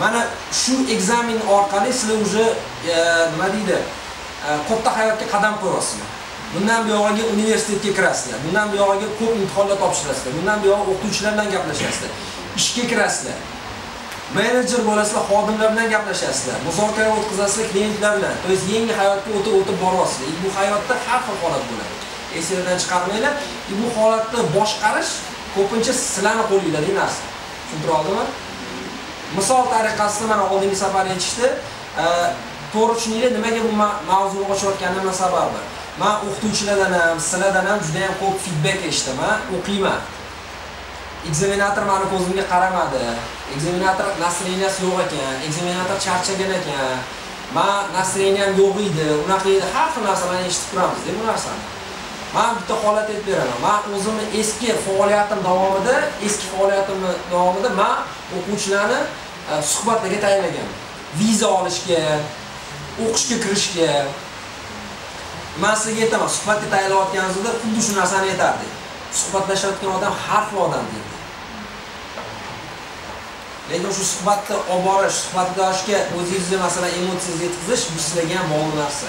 Mana shu ekzamen orqali sizlar уже e, nima deydi e, katta hayotga qadam qo'yasizlar bundan buyog'iga universitetga kirasizlar. Bundan buyog'iga ko'p imtihonlar topshirasizlar. Bundan buyog'i o'qituvchilar bilan gaplashasizlar. Ishga kirasizlar. Menejer bo'lasizlar xodimlar bilan gaplashasizlar. Muzokara o'tkazasizlar klientlar bilan. То есть yangi hayotga o'tib o'tib boryapsizlar e bu hayotda har xil holat bo'ladi. Esinglardan chiqarmanglar. E bu holatni boshqarish ko'pincha sizlarni qo'linglardagi narsa. Tushuntira oldimmi? Misol tariqasida mana oldingi safar aytishdi. E, to'g'ri tushuninglar nimaga bu mavzuni ochayotganimni sababi man o'qituvchilardan ham sizlardan ham juda yam ko'p feedback eshitaman o'qiyman. Ekzaminator mani ko'zimga qaramadi. Ekzaminator настроенияsi yo'q ekan ekzaminator charchagan ekan. Man настроениям yo'q edi. Unaqa edi. Har xil narsalarni eshitib turamizda bu narsani man bitta holat aytib beraman. Man o'zimni eski faoliyatim davomida eski faoliyatim davomida man o'quvchilarni e, suhbatlarga tayyorlaganman viza olishga o'qishga kirishga man sizga aytaman suhbatga tayyorlayotganingizda xuddi shu narsani aytardik suhbatlashayotgan odam harfli odam deydi. Lekin shu suhbatni olib borish suhbatdoshga o'zingizni masalan emotsiyangizni yetkazish bu sizlarga ham bog'liq narsa.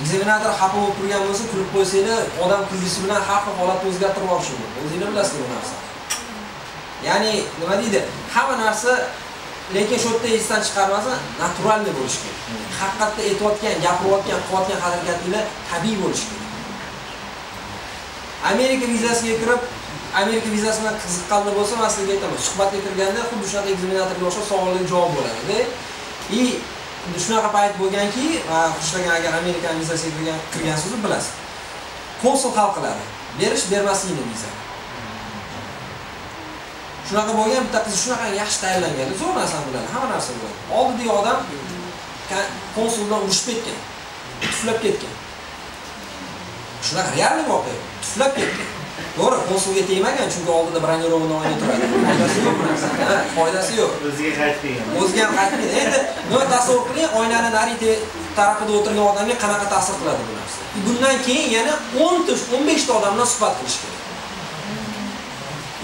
Ekzaminator xafa bo'lib turgan bo'lsa kulib qo'ysanglar odam kulgisi bilan har xil holatni o'zgartirib yuborishi mumkin. O'zinglar bilasizlar bu narsani. Ya'ni nima deydi? Hamma narsa lekin shu yerda esdan chiqarmasin naturalniy bo'lishi kerak. Haqiqatda aytayotgan gapirayotgan qilayotgan harakatinglar tabiiy bo'lishi kerak. Amerika vizasiga kirib amerika vizasi bilan qiziqqanda bo'lsa man sizga aytaman suhbatga kirganda xuddi shunaqa ekzaminatorga o'xshab savollarga javob bo'ladida и shunaqa payt bo'lganki xushlagan agar amerikani vizasiga kirgan kirgansiz bilasiz konsul hal qiladi berish bermaslikni viza shunaqa bo'lgan bitta qiz shunaqa yaxshi tayyorlangan zo'r narsani biladi hamma narsa biladi oldidagi odam konsul bilan urushib ketgan tuflab ketgan. Shunaqa realniy voqea tuflab ketgan. To'g'ri konsulga tegmagan chunki oldida bronirованный oyna turadi. Foydasi yo'q bu narsani foydasi yo'q. O'ziga qaytib kelgan. O'ziga ham qaytib kelgan. Endi nima tasavvur qiling oynani narigi tarafida o'tirgan odamga qanaqa ta'sir qiladi bu narsa? Bundan keyin yana o'nta o'n beshta odam bilan suhbat qilish kerak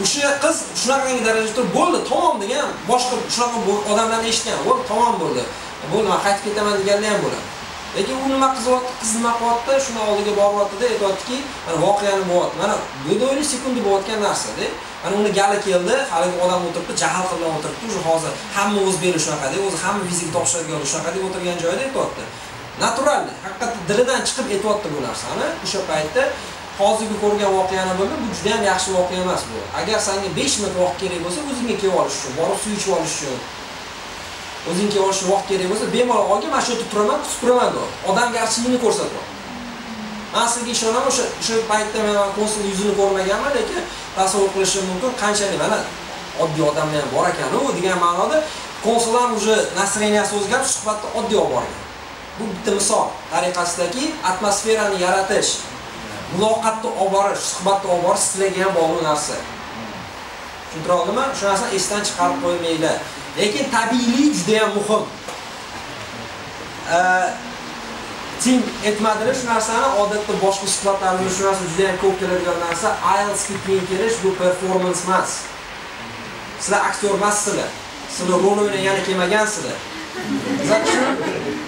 o'sha qiz shunaqangi darajada turib bo'ldi tamom degan boshqa shunaqa odamlarni eshitgan bo'ldi tamom bo'ldi. Bo'ldi man qaytib ketaman deganlar ham bo'ladi. Lekin u nima qizyapti qiz nima qilyapti shuni oldiga boryaptida aytyaptiki mana voqeani bo'lyapti mana go'doyli sekundi bo'layotgan narsada mana uni gali keldi haligi odam o'tiribdi jahl qilib o'tiribdi уже hozir hamma o'z beli shunaqa o'zi hamma fizik topshiradigan shunaqa deb o'tirgan joyida aytyapti. Naturalni haqiqatda dilidan chiqib aytyapti bu narsani o'sha paytda hozirgi ko'rgan voqeani bo'ldi bu juda ham yaxshi voqea emas bu. Agar senga besh minut vaqt kerak bo'lsa o'zingga kelib olish uchun borib suv ichib olish uchun. O'zing kelib olishga vaqt kerak bo'lsa bemalol olgin mana shu yerda turaman kutib turaman deb odamgarchilikni ko'rsatyapti man sizga ishonaman o'sha o'sha paytda men konsul yuzini ko'rmaganman lekin tasavvur qilishim mumkin qanchalik mana oddiy odamlar ham bor ekanu degan ma'noda konsul ham уже настроенияsi o'zgarib suhbatni oddiy olib borgan. Bu bitta misol tariqasidagi atmosferani yaratish. Muloqotni olib borish suhbatni olib borish sizlarga ham bog'liq narsa. Tushuntira shu narsani esdan chiqarib qo'ymanglar lekin tabiiylik juda ham muhim tim aytmadilar shu narsani odatda boshqa suhbatlarimizda shu narsa juda ham ko'p keladigan narsa ielts qiyin kelish bu performance emas. Sizlar aktyor emassizlar. Sizlar rol o'ynagani kelmagansizlar. Is?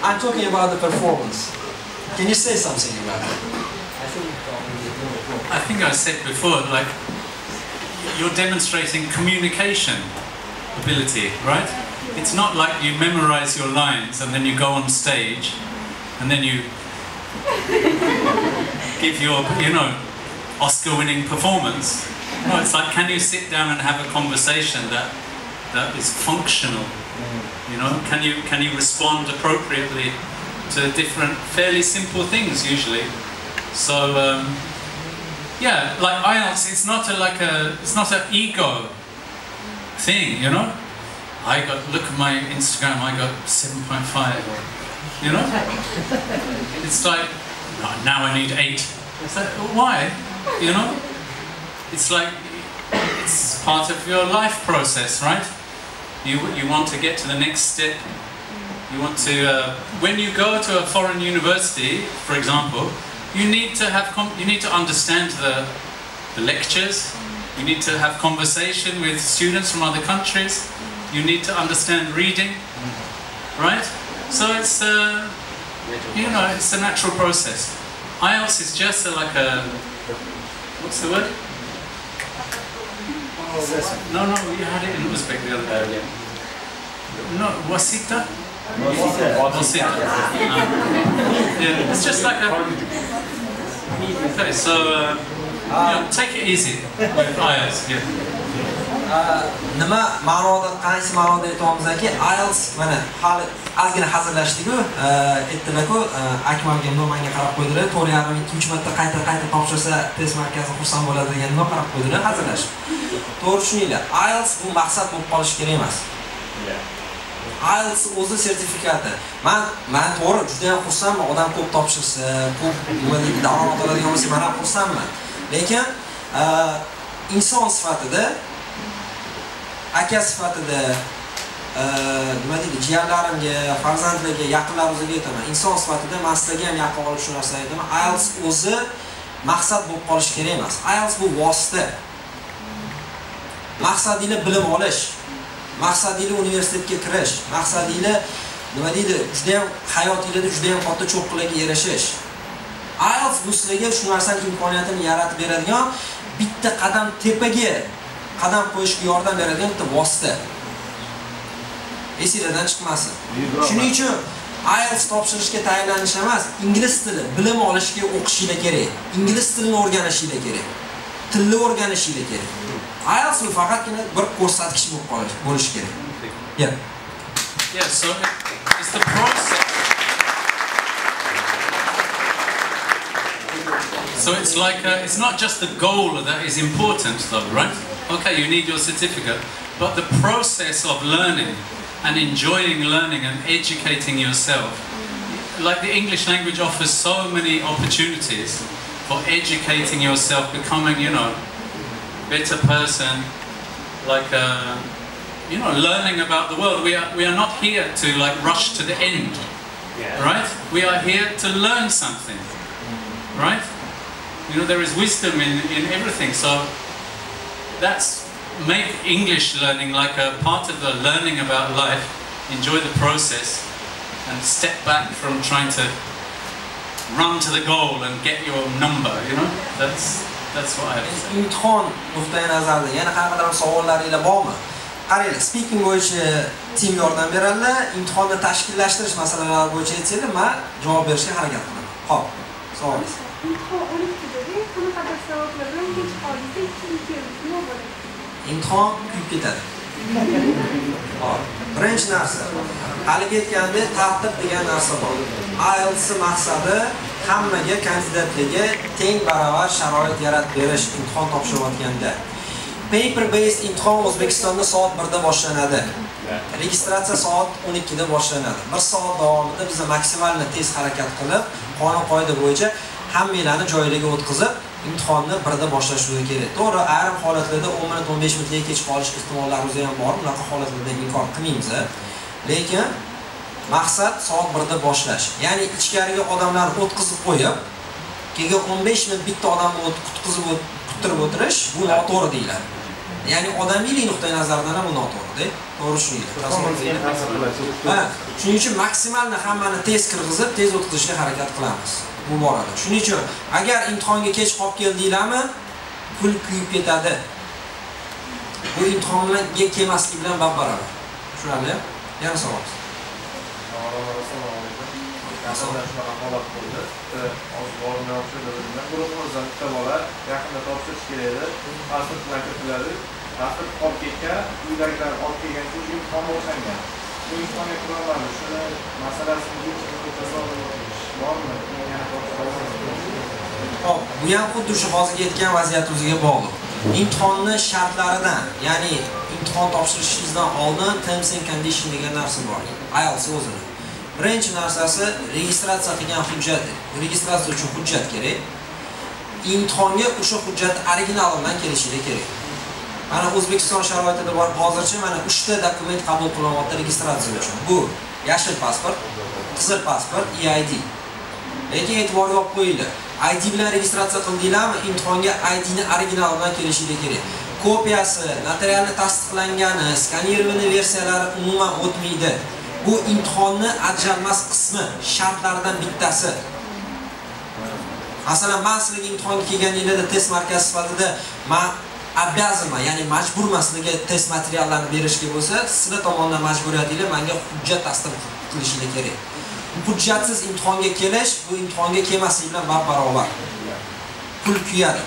I'm talking about the performance. Can you say something about it? I think I said before, like, you're demonstrating communication ability, right? It's not like you memorize your lines and then you go on stage and then you give your, you know, Oscar winning performance. No, it's like, can you sit down and have a conversation that, that is functional? You know, can you, can you respond appropriately to different, fairly simple things usually? So, um, yeah, like IELTS, it's not a, like a, it's not an ego thing, you know? I got, look at my Instagram, I got 7.5, you know? It's like, "No, now I need 8. It's like, why? You know? It's like, it's part of your life process, right? You, you want to get to the next step. You want to, uh, when you go to a foreign university, for example, you need to have, com- you need to understand the, the lectures. You need to have conversation with students from other countries. You need to understand reading, right? So it's, uh, you know, it's a natural process. IELTS is just a, like a, what's the word? No, no, we had it in Uzbek the other day. No, wasita? Uh, yeah, it's just like a. Okay, so uh, you know, take it easy. With IELTS. Yeah. nima ma'noda qaysi ma'noda aytyapmizki IELTS mana hali ozgina hazillashdiku. Aytdilarku akmalga bundoq manga qarab qo'ydilar? To'rt yarim ikki uch marta qayta qayta topshirsa test markazi xursand bo'ladi degan bundoq qarab qo'ydilar? Hazillashib. To'g'ri tushuninglar. IELTS bu maqsad bo'lib qolishi kerak emas IELTS o'zi sertifikati. Man man to'g'ri juda ham xursandman. Odam ko'p topshirsa ko'p nima daromad oladigan bo'lsa man ham xursandman. Lekin e, inson sifatida aka sifatida e, nima deydi jiyanlarimga farzandlarga yaqinlarimizga aytaman. Inson sifatida man sizlarga ham yaqin olib shu narsani aytaman. IELTS o'zi maqsad bo'lib qolishi kerak emas. IELTS bu vosita. Maqsadinglar bilim olish. Maqsadinglar universitetga kirish. Maqsadinglar nima deydi? Judayam hayotinglarda judayam katta cho'qqilarga erishish. IELTS bu sizlarga shu narsani imkoniyatini yaratib beradigan bitta qadam tepaga qadam qo'yishga yordam beradigan bitta vosita. Esinglardan chiqmasin. Shuning uchun IELTS topshirishga tayyorlanish emas ingliz tili bilim olishga o'qishinglar kerak. Ingliz tilini o'rganishinglar kerak. Tilni o'rganishinglar kerak IELTS bu faqatgina bir ko'rsatkich bo'lib bo'lishi kerak yeah. Yeah, so it's the process. So it's like, uh, it's not just the goal that is important though, right? Okay, you need your certificate, but the process of learning and enjoying learning and educating yourself, like the English language offers so many opportunities for educating yourself, becoming, you know, better person, like, uh, you know, learning about the world. We are, we are not here to like rush to the end, right? We are here to learn something, right? You know, there is wisdom in, in everything. So that's make English learning like a part of the learning about life. Enjoy the process and step back from trying to run to the goal and get your number. You know, that's that's what I have to say. imtihon nuqtai nazaridan yana qanaqadir savollaringlar bormi? Qaranglar speaking bo'yicha tim yordam beradilar. Imtihonni tashkillashtirish masalalari bo'yicha aytsanglar man javob berishga harakat qilaman. Ho'p savolingiz imtihon kuyib ketadi. Birinchi narsa haligi aytgandek tartib degan narsa bor. IELTS maqsadi hammaga kandidatlarga teng barobar sharoit yaratib berish imtihon topshirayotganda. Paper based imtihon o'zbekistonda soat 1 da boshlanadi. Registratsiya soat 12 da boshlanadi. Bir soat davomida biz maksimalni tez harakat qilib qonun qoida bo'yicha hammanglarni joyiga o'tkazib imtihonni birda boshlashimiz kerak. To'g'ri ayrim holatlarda 10 minut 15 minutga kech qolish ehtimollarimiz ham bor. Bunaqa holatlarda inkor qilmaymiz lekin maqsad soat 1 da boshlash. Ya'ni ichkariga odamlarni o'tkazib qo'yib keyin 15 minut bitta odamni o't- kuttirib o'tirish bu noto'g'ri deyiladi. Ya'ni odamiylik nuqtai nazaridan ham bu noto'g'rida to'g'ri tushuninglar. Ha, shuning uchun maksimalni hammani tez kirgizib tez o'tkazishga harakat qilamiz bu borada shuning uchun agar imtihonga kech qolib keldinglarmi pul kuyib ketadi bu imtihon bilan kelmaslik bilan bab barobar tushunarli yana savol Masalan, shunaqa holat bo'ldi. Hozir borimni o'xshaydi. Guruhimizdan bitta bola yaqinda topshirish kerak edi. Pasport bilan kiritiladi. Pasport qolib ketgan, uydagilar olib kelgancha o'sha imtihon boshlangan. Bu imtihonga kirolmadi. Shuni masalasini bormi? Yana topshirib Hop, bu ham xuddi shu hozirgi yetgan vaziyatimizga bog'liq. Imtihonni shartlaridan, ya'ni imtihon topshirishingizdan oldin terms and condition degan narsa bor. IELTS o'zini. Birinchi narsasi registratsiya qilgan hujjat, registratsiya uchun hujjat kerak. Imtihonga o'sha hujjat originalidan kelishingiz kerak. Mana O'zbekiston sharoitida bor hozircha mana 3 ta dokument qabul qilinyapti registratsiya uchun. Bu yashil pasport, qizil pasport, EID. Lekin e'tiborga olib qo'yinglar. ID bilan registratsiya qildinglarmi, imtihonga ID ni original bilan kelishingiz kerak. Kopiyasi, notarialni tasdiqlangani, skanerovanный versiyalari umuman o'tmaydi. Bu imtihonni ajralmas qismi, shartlaridan bittasi. Masalan, men sizlarga imtihonga kelganinglarda test markazi sifatida men обязанman, ya'ni majburman sizlarga test materiallarini berishga bo'lsa, sizlar tomonidan majburiyatinglar menga hujjat tasdiq qilishinglar kerak. Hujjatsiz imtihonga kelish bu imtihonga kelmaslik bilan barobar. Pul kuyadi.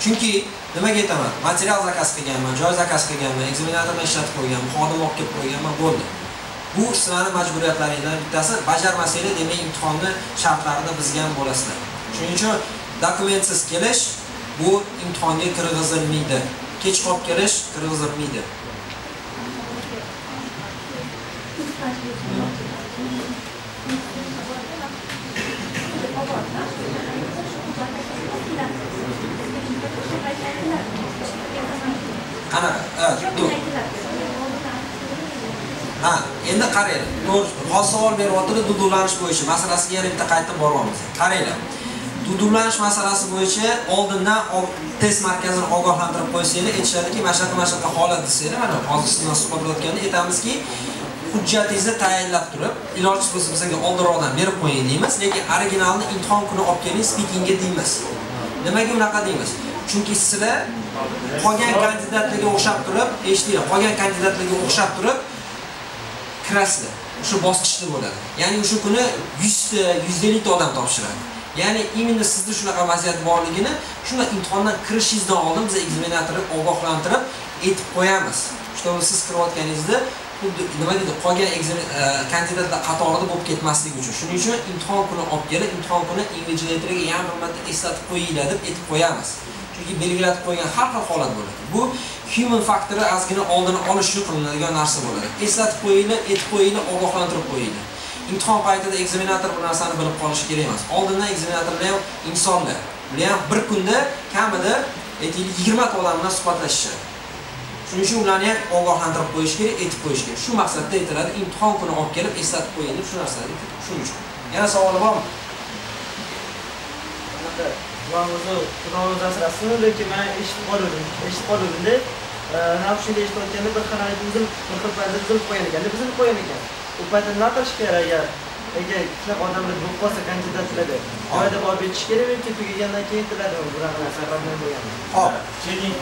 Chunki nimaga aytaman? Material zakaz qilganman joy zakaz qilganman eksaminatorni ishlatib qo'yganman xodim olib kelib qo'yganman bo'ldi. Bu sizlarni majburiyatlaringizdan bittasi bajarmasanglar demak imtihonni shartlarini buzgan bo'lasizlar. Shuning uchun dokumentsiz kelish bu imtihonga kirgizilmaydi. Kech qolib kelish kirgizilmaydi. Ana ha ha endi qaranglar to'g'ri hozir savol beryaptilar dudulanish bo'yicha masalasiga yana bitta qaytib boryapmiz qaranglar. Dudulanish masalasi bo'yicha oldindan test markazini ogohlantirib qo'ysanglar aytishadiki mana shunaqa mana shunaqa holat desanglar mana hozir siz bilan suhbat o'tganda aytamizki hujjatingizni tayinlab turib iloji bo'lsa bizga oldinroqdan berib qo'ying deymiz lekin originalni imtihon kuni olib keling speakingga deymiz. Nimaga unaqa deymiz? Chunki sizlar qolgan kandidatlarga o'xshab turib eshitinglar qolgan kandidatlarga o'xshab turib kirasizlar. O'sha bosqichda bo'ladi. Ya'ni o'sha kuni yuzta yuz ellikta odam topshiradi. Ya'ni именно sizda shunaqa vaziyat borligini shuna imtihondan kirishingizdan oldin biz ekzaminatorni ogohlantirib aytib qo'yamiz. Чтобы siz kirayotganingizda xuddi nima deydi qolgan e, kandidatlar qatorida bo'lib ketmasligi uchun. Shuning uchun imtihon kuni olib kelib imtihon kuni invigilatorga yana bir marta eslatib qo'yinglar deb aytib qo'yamiz. Chunki belgilatib qo'ygan har xil holat bo'ladi. Bu human faktori ozgina oldini olish uchun qilinadigan narsa bo'ladi. Eslatib qo'yinglar aytib qo'yinglar ogohlantirib qo'yinglar. Imtihon paytida ekzaminator bu narsani bilib qolishi kerak emas. Oldindan ekzaminatorlar ham insonlar ular ham bir kunda kamida aytaylik yigirmata odam bilan suhbatlashishadi. Shuning uchun ularni ham ogohlantirib qo'yish kerak aytib qo'yish kerak. Shu maqsadda aytiladi imtihon kuni olib kelib eslatib qo'ying deb shu narsani shuning uchun. Yana savoli bormi? Va o'zi xudo o'zi asrasin lekin man eshitib qoluvdim eshitib qoluvdimda e, nima shunday eshitib o'tganda bir xonalik uzilib bir xil paytda uzilib qo'ygan ekan deb uzilib qo'ygan ekan u paytda nima qilish kerak agar agar shunaqa odamlar bo'lib qolsa kandidatlarda joyida borib aytish kerak yoki tugagandan keyin aytiladimi bunaqa narsa qanday bo'lgan. Hop. Checking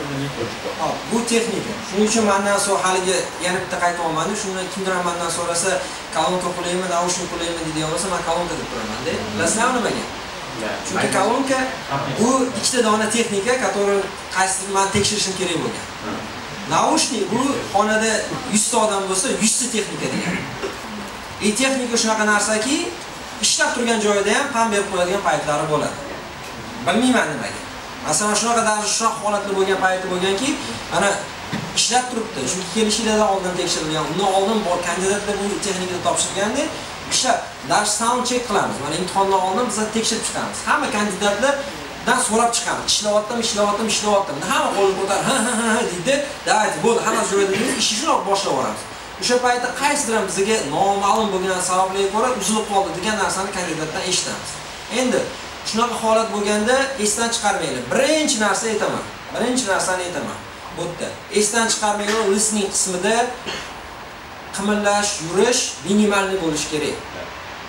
o'rganib ko'rishdi hop. Bu texnika. Shuning uchun mandan so'ra haligi yana bitta qaytyapmanda shuni kimdir ham mandan so'rasa kolonka qulaymi naushnik qulaymi? deydigan bo'lsa man kolonka deb turaman-da. bilasizlarmi nimaga chunki kolonka bu ikkita dona texnika который qaysidir man tekshirishim kerak bo'lgan. Naushnik bu xonada yuzta odam bo'lsa yuzta texnika degani и texnika shunaqa narsaki ishlab turgan joyida ham pan berib qo'yadigan paytlari bo'ladi. Bilmayman nimaga. Masalan shunaqa даже shunaqa holatda bo'lgan payti bo'lganki ana ishlab turibdi. Chunki kelishinglardan oldin tekshirilgan undan oldin bor kandidatlar bu texnikani topshirganda ishlab dars sound check qilamiz. Mana imtihondan oldin biz tekshirib chiqamiz. Hamma kandidatlardan so'rab chiqamiz. Ishlayotdim, ishlayotdim, ishlayotdim. hamma qo'lini ko'tarib ha ha ha deydi. Давайте bo'ldi. Hammasi joyida ish ishni shunaqa boshlab yuboramiz. O'sha paytda qaysidir ham bizga noma'lum bo'lgan sabablarga ko'ra uzilib qoldi degan narsani kandidatdan eshitamiz. Endi shunaqa holat bo'lganda esdan chiqarmanglar. Birinchi narsa aytaman. Birinchi narsani aytaman. Bu yerda esdan chiqarmanglar listening qismida qimillash yurish minimalniy bo'lishi kerak.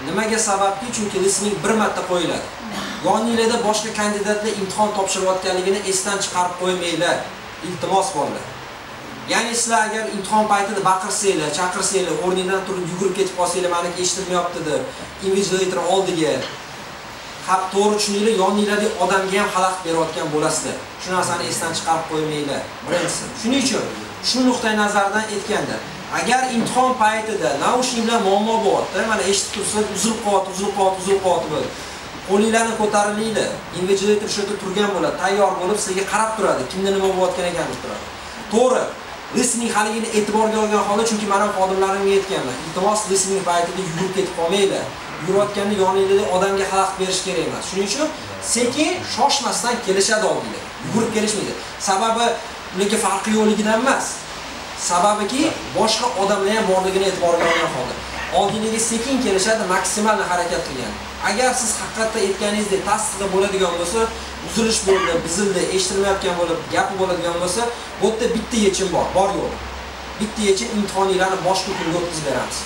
Nimaga sababki? Chunki listening bir marta qo'yiladi. Yoninglarda boshqa kandidatlar imtihon topshirayotganligini esdan chiqarib qo'ymanglar. Iltimos bolalar ya'ni sizlar agar imtihon paytida baqirsanglar chaqirsanglar o'rningdan turib yugurib ketib qolsanglar maniki eshitilmayapti deb invigilator oldiga haq to'g'ri tushuninglar yoninglardagi odamga ham xalaqit berayotgan bo'lasizlar. Shu narsani esdan chiqarib qo'ymanglar birinchisi shuning uchun shu nuqtai nazardan aytganda agar imtihon paytida naushnik bilan muammo bo'lyapti mana eshitib tursangiz uzilib qolyapti uzilib qolyapti uzilib qolyapti qo'linglarni ko'taringlar invigilator shu yerda turgan bo'ladi tayyor bo'lib sizga qarab turadi kimda nima bo'layotgan ekan deb turadi. To'g'ri listening haligini e'tiborga olgan holda chunki mana xodimlarimga aytganman iltimos listening paytida yugurib ketib qolmanglar yurayotganda yoningdagi odamga xalaqit berish kerak emas. Shuning uchun sekin shoshmasdan kelishadi oldinglar yugurib kelishmaydi. Sababi ularga farqi yo'qligidan emas. Sababiki boshqa odamlar ham borligini e'tiborga olgan holda. Oldinglarga sekin kelishadi maksimal harakat qilgan. Agar siz haqiqatda aytganingizdek tasdiqda bo'ladigan bo'lsa uzilish bo'ldi buzildi eshitilmayotgan bo'lib gapi bo'ladigan bo'lsa bu yerda bitta yechim bor bor yo'q bitta yechim imtihoninglarni boshqa kunga o'tkazib beramiz.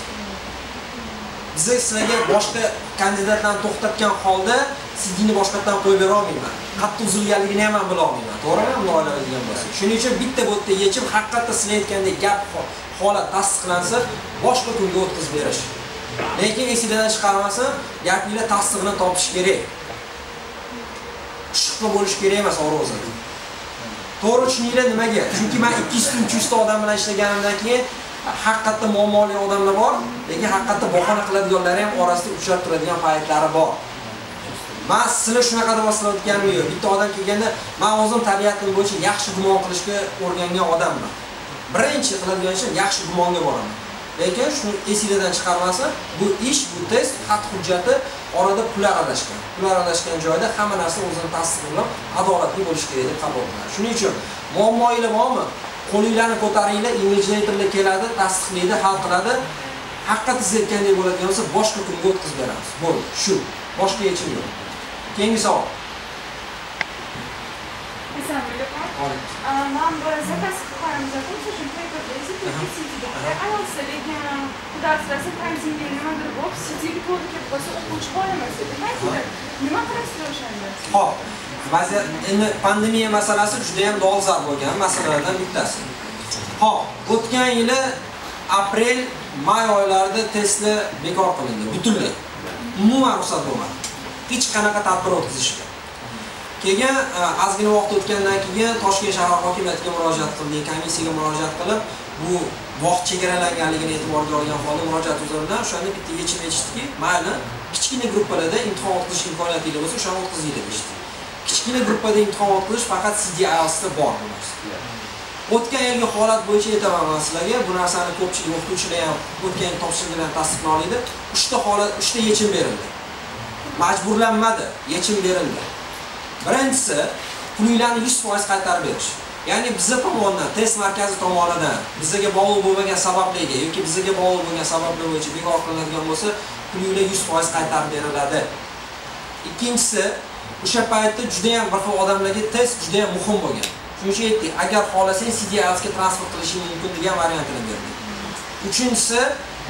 Biz sizlarga boshqa kandidatlarni to'xtatgan holda sizni boshqatdan qo'yib bera olmayman. Qayerda uzilganligini ham man bila olmayman. To'g'rimi? Bunday o'ylaydigan bo'lsa. Shuning uchun bitta bu yerda yechim haqiqatda sizlar aytgandek gap holat tasdiqlansa boshqa kunga o'tkazib berish. Lekin esinglardan chiqarmasin gapinglar tasdig'ini topish kerak. Shubha bo'lishi kerak emas o'zida to'g'ri tushuninglar nimaga? Chunki man ikki yuzta uch yuzta odam bilan ishlaganimdan keyin haqiqatda muammoli odamlar bor lekin haqiqatda bahona qiladiganlari ham orasida uchrab turadigan paytlari bor. Man sizlar shunaqa deb boslayotganim yo'q? Bitta odam kelganda man o'zim tabiatim bo'yicha yaxshi gumon qilishga o'rgangan odamman. Birinchi qiladigan ishim yaxshi gumonga boraman. Lekin shuni esinglardan chiqarmasin bu ish bu test xat hujjati orada pul aralashgan. Pul aralashgan joyda hamma narsa o'zini tasdig'i bilan adolatli bo'lishi kerak deb qabul qilaman shuning uchun muammoinglar bormi qo'linglarni ko'taringlar invigilatorlar keladi tasdiqlaydi hal qiladi. Haqiqatda siz aytgandek bo'ladigan bo'lsa boshqa kunga o'tkazib beramiz. Bo'ldi shu. Boshqa yechim yo'q. Keyingi savol. Нам бы заказ какая закончил, что ты это ayolsa lekin xudosi karantinga nima bo'lib sitigi to'lib ketib qolsa o'quvchi bola emas edi nima qilasizlar o'shanda ho'p vaziyat endi pandemiya masalasi juda ham dolzarb bo'lgan masalalardan bittasi ho'p o'tgan yili aprel may oylarida testlar bekor qilindi butunlay umuman ruxsat bo'lmadi hech qanaqa tadbir o'tkazishga keyin ozgina vaqt o'tgandan keyin toshkent shahar hokimiyatiga murojaat qildik komissiyaga murojaat qilib bu vaqt chegaralanganligini e'tiborga olgan holda murojaat yuzasidan o'shanda bitta yechim aytishdiki mayli kichkina gruppalarda imtihon o'tkazish imkoniyatinglar bo'lsa o'shani o'tkazinglar deyishdi kichkina gruppada imtihon o'tkazish faqat cdiosda bor bu narsa o'tgan yilgi holat bo'yicha aytaman man sizlarga bu narsani ko'pchilik o'qituvchilar ham o'tgan yil topshirgan tasdiqlay oladi uchta holat uchta yechim berildi. Majburlanmadi yechim berildi. Birinchisi pulinglarni yuz foiz qaytarib berish. Ya'ni bizni tomonidan test markazi tomonidan bizga bog'liq bo'lmagan sabablarga yoki bizga bog'liq bo'lgan sabablar bo'yicha bekor qilinadigan bo'lsa pulinglar yuz foiz qaytarib beriladi. Ikkinchisi o'sha paytda juda ham bir xil odamlarga test juda muhim bo'lgan. Shuning uchun aytdik agar xohlasang cdlsga transfer qilishing mumkin degan variantini berdik. Uchinchisi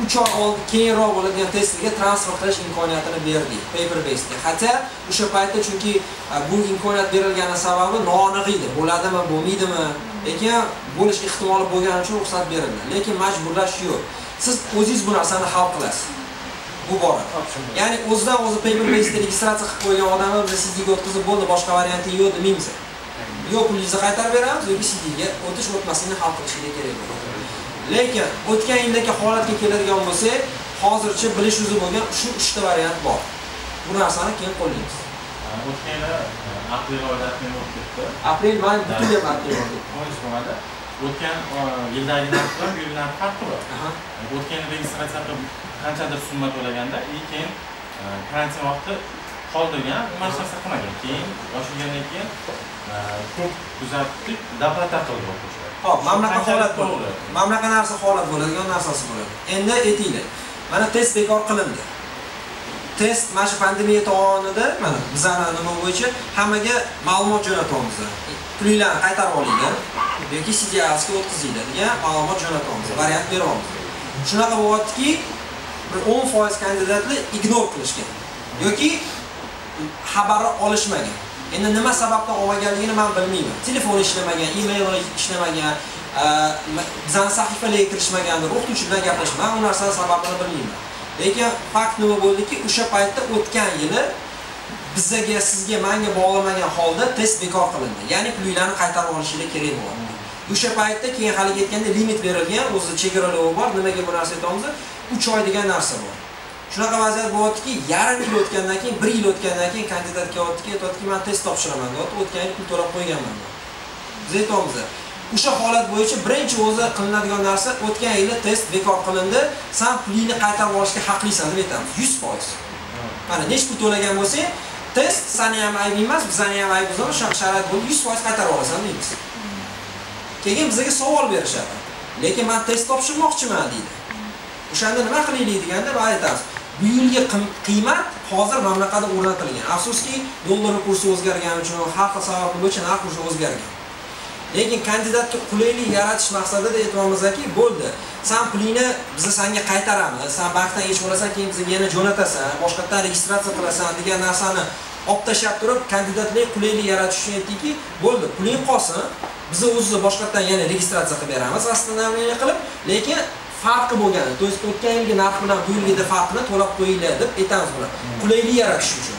uch oy oldin keyinroq bo'ladigan testlarga transfer qilish imkoniyatini berdik paper basedga hatto o'sha paytda chunki e, bu imkoniyat berilgani sababi noaniq edi bo'ladimi bo'lmaydimi? Lekin bo'lish ehtimoli bo'lgani uchun ruxsat berildi. Lekin majburlash yo'q. Siz o'zingiz bu narsani hal qilasiz. Bu bora ya'ni o'zidan o'zi paper basedda registratsiya qilib qo'ygan odamni biz cdga o'tkazib bo'ldi boshqa varianti yo'q demaymiz yo pulingizni qaytarib beramiz yoki cdga o'tish o'tmasligini hal qilishinglar kerak bo'ladi lekin o'tgan yildagi holatga keladigan bo'lsak hozircha bilish o'zi bo'lgan shu uchta variant bor. Bu narsani keyin qo'llaymiz o'tgan yili aprel oyida bo'lib ketdi. Aprel may butunlay aprel bo'ldi o'yinchi bo'lmadi o'tgan e, yildagi narx bilan bu yil narx farqi bor o'tgan yil registratsiya qilib qanchadir summa to'laganda keyin e, karantin vaqti qoldirgan hech narsa qilmagan keyin ochilgandan keyin e, ko'p kuzatdik doplata qildi o'quvchilar Xo'p, mana bunaqa holat bo'ladi. Bunaqa narsa holat bo'ladigan narsasi bo'ladi. Endi aytinglar. Mana test bekor qilindi. Test mana shu pandemiya tomonidan mana bizani nima bo'yicha hammaga ma'lumot jo'natamiz. Pulinglarni qaytarib olinglar yoki CDLsga o'tkazinglar degan ma'lumot jo'natamiz, variant beramiz. Shunaqa bo'lyaptiki, bir 10% kandidatlar ignor qilishgan yoki xabarni olishmagan. Endi nima sababdan olmaganligini men bilmayman. Telefon ishlamagan, email ishlamagan, bizani sahifalarga kirishmagandir, o'qituvchi bilan gaplashmagan, u narsani sababini bilmayman. Lekin fakt nima bo'ldiki, o'sha paytda o'tgan yili bizaga sizga, menga bog'lamagan holda test bekor qilindi. Ya'ni pulinglarni qaytarib olishinglar kerak bo'ldi. O'sha paytda keyin hali aytganda limit berilgan, o'zi chegaralari bor. Nimaga bu narsa aytamiz? 3 oy degan narsa bor. Shunaqa vaziyat bo'lyaptiki yarim yil o'tgandan keyin bir yil o'tgandan keyin kandidat kelyaptiki aytyaptiki man test topshiraman deyapti o'tgan yil pul to'lab qo'yganman biz aytyapmiz o'sha holat bo'yicha birinchi o'zi qilinadigan narsa o'tgan yili test bekor qilindi san pulingni qaytarib olishga haqlisan deb aytamiz yuz foiz. Mana nechi pul to'lagan bo'lsang test sani ham aybing emas bizani ham aybimiz emas shunaqa sharoit bo'ldi yuz foiz qaytarib olasan deymiz. Keyin bizga savol berishadi lekin man test topshirmoqchiman deydi. O'shanda nima qilaylik deganda man aytamiz. Bu yilgi qiymat hozir mamlakatda o'rnatilgan. Afsuski dollar kursi o'zgargani uchun har xil sabab bo'yicha narx уже o'zgargan. Lekin kandidatga qulaylik yaratish maqsadida aytyapmizki bo'ldi. San pulingni biz sanga qaytaramiz. San bankdan hech olasan keyin bizga yana jo'natasan boshqatdan registratsiya qilasan degan narsani olib tashlab turib kandidatlarga qulaylik yaratish uchun aytdikki bo'ldi. Puling qolsin biz o'zimiz boshqatdan yana registratsiya qilib beramiz восстановление qilib lekin farqi bo'lgani то есть o'tgan yilgi narx bilan bu yilgida farqini to'lab qo'yinglar deb aytamiz bular qulaylik yaratish uchun.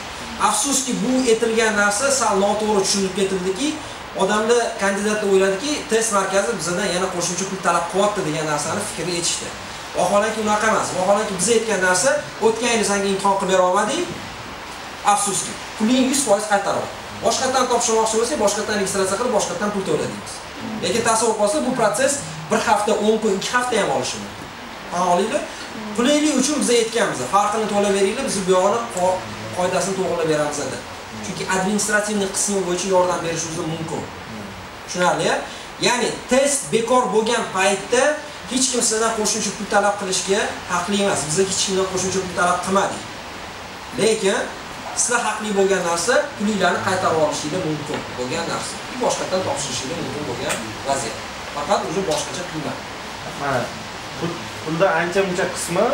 Afsuski bu aytilgan narsa sal noto'g'ri tushunib ketildiki odamlar kandidatlar o'yladiki test markazi bizdan yana qo'shimcha pul talab qilyapti degan narsani fikrga yetishdi. Vaholanki unaqa emas. Vaholanki biz aytgan narsa o'tgan yil sanga imtihon qilib bera olmadik afsuski puling yuz foiz qaytarib boshqatdan topshirmoqchi bo'lsang, boshqatdan registratsiya qilib boshqatdan pul to'la deymiz. Lekin tasavvur qilsa bu protsess bir hafta 10 kun 2 hafta ham olishi mumkin tan olinglar. Qulaylik uchun biz aytganmiz farqini to'lab beringlar biz bu yog'ini qoidasini to'g'rilab beramiz dedi. chunki administrativniy qismi bo'yicha yordam berishimiz mumkin. Tushunarli ya'ni test bekor bo'lgan paytda hech kim sizdan qo'shimcha pul talab qilishga haqli emas. Biz hech kimdan qo'shimcha pul talab qilmadik lekin sizlar haqli bo'lgan narsa pulinglarni qaytarib olishinglar mumkin bo'lgan narsa. Boshqatdan topshirishinglar mumkin bo'lgan vaziyat. Faqat уже boshqacha qiymat mana pulda ancha muncha qismi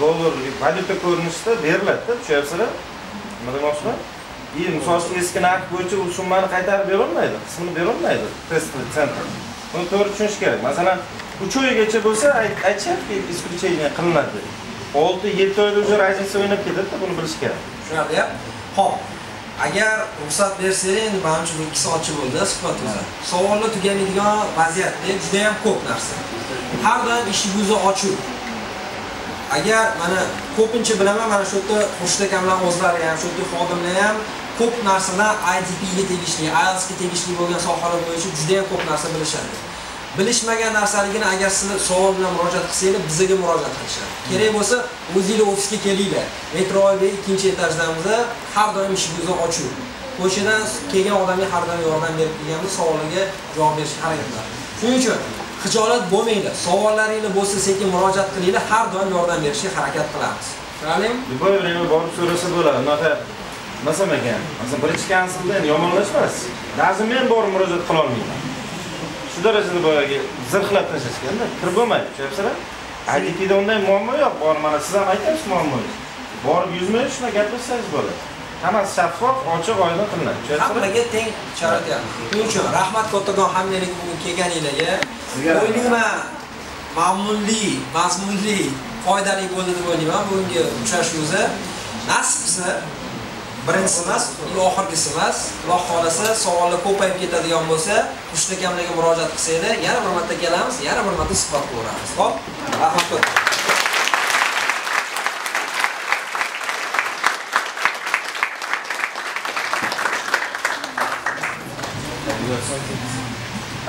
dollar valyuta ko'rinishida beriladida tushunyapsizlar nima demoqchiman? И misol uchun eski narx bo'yicha u summani qaytarib berolmaydi qismini berolmaydi test sentr buni to'g'ri tushunish kerak. Masalan uch oygacha bo'lsa aytishyaptiki исключение qilinadi. Olti yetti oyda уже разница o'ynab ketadida buni bilish kerak. Tushunarli ho'p agar ruxsat bersanglar endi man uchun ikki soatcha bo'ldi suhbat o'zi. Savollar tugamaydigan vaziyatda juda ham ko'p narsa. Har doim eshik o'zi ochiq. Agar mana ko'pincha bilaman mana shu yerda xurshid aka bilan o'zlari ham shu yerda xodimlar ham ko'p narsalar idpga tegishli ilsga tegishli bo'lgan sohalar bo'yicha juda ham ko'p narsa bilishadi bilishmagan narsaligini agar sizlar savol bilan murojaat qilsanglar bizga murojaat qilishadi. Kerak bo'lsa o'zinglar ofisga kelinglar. Metro oyda ikkinchi etajdamiz har doim eshigimiz ochiq o'shadan kelgan odamga har doim yordam berib kelganmiz savollarga javob berishga harakat qilamiz shuning uchun hijolat bo'lmanglar. Savollaringlar bo'lsa sekin murojaat qilinglar har doim yordam berishga harakat qilamiz. Tushunarlimi любое время borib so'rasa bo'ladi. Unaqa Nasıl ekan? Masalan, birinchi kansilda endi yomonlashmas. Ba'zi men borib murojaat qila olmayman. Darajada boyagi zirhlab tashlashganda kirib bo'lmaydi, tushunyapsizlar? IDPda unday muammo yo'q. Borib mana siz ham aytyapsiz muammongiz. Borib yuzma yuz shuna gaplashsangiz bo'ladi. Hammasi shaffof, ochiq, oydin qilinadi. Tushunyapsizlar? hammaga teng yaratdik shuning uchun rahmat kattakon hammanglarga bugun kelganinglarga o'ylayman mamnunli mazmunli foydali bo'ldi deb o'ylayman bugungi uchrashuvimiz nasib qilsa birinchisi emas i oxirgisi emas. Alloh xohlasa savollar ko'payib ketadigan bo'lsa xushni akamlarga murojaat qilsanglar yana bir marta kelamiz yana bir marta suhbat qilaveramiz ho'p rahmat ko'p.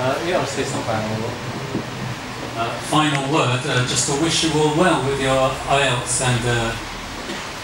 Uh, yeah, I'll say some final word. Uh, final word, uh, just to wish you all well with your IELTS and uh,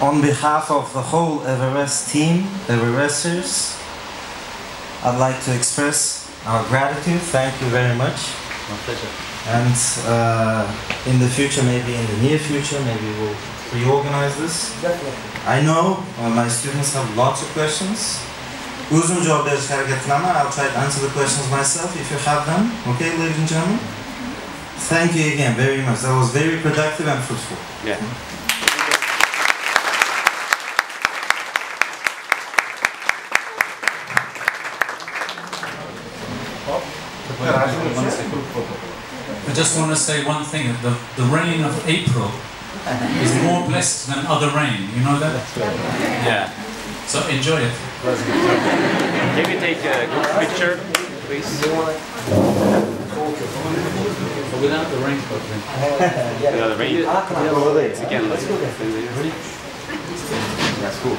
On behalf of the whole Everest team, Everesters, I'd like to express our gratitude. Thank you very much. My pleasure. And uh, in the future, maybe in the near future, maybe we'll reorganize this. Definitely. I know uh, my students have lots of questions. Uzun. I'll try to answer the questions myself if you have them. Okay, ladies and gentlemen? Thank you again very much. That was very productive and fruitful. Yeah. I just want to say one thing. The, the rain of April is more blessed than other rain. You know that? Yeah. So enjoy it. Can we take a group picture, please? Without the rain, Without the rain? Ah, Again, let's go. That's cool.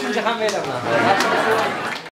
Şimdi hamle edemem.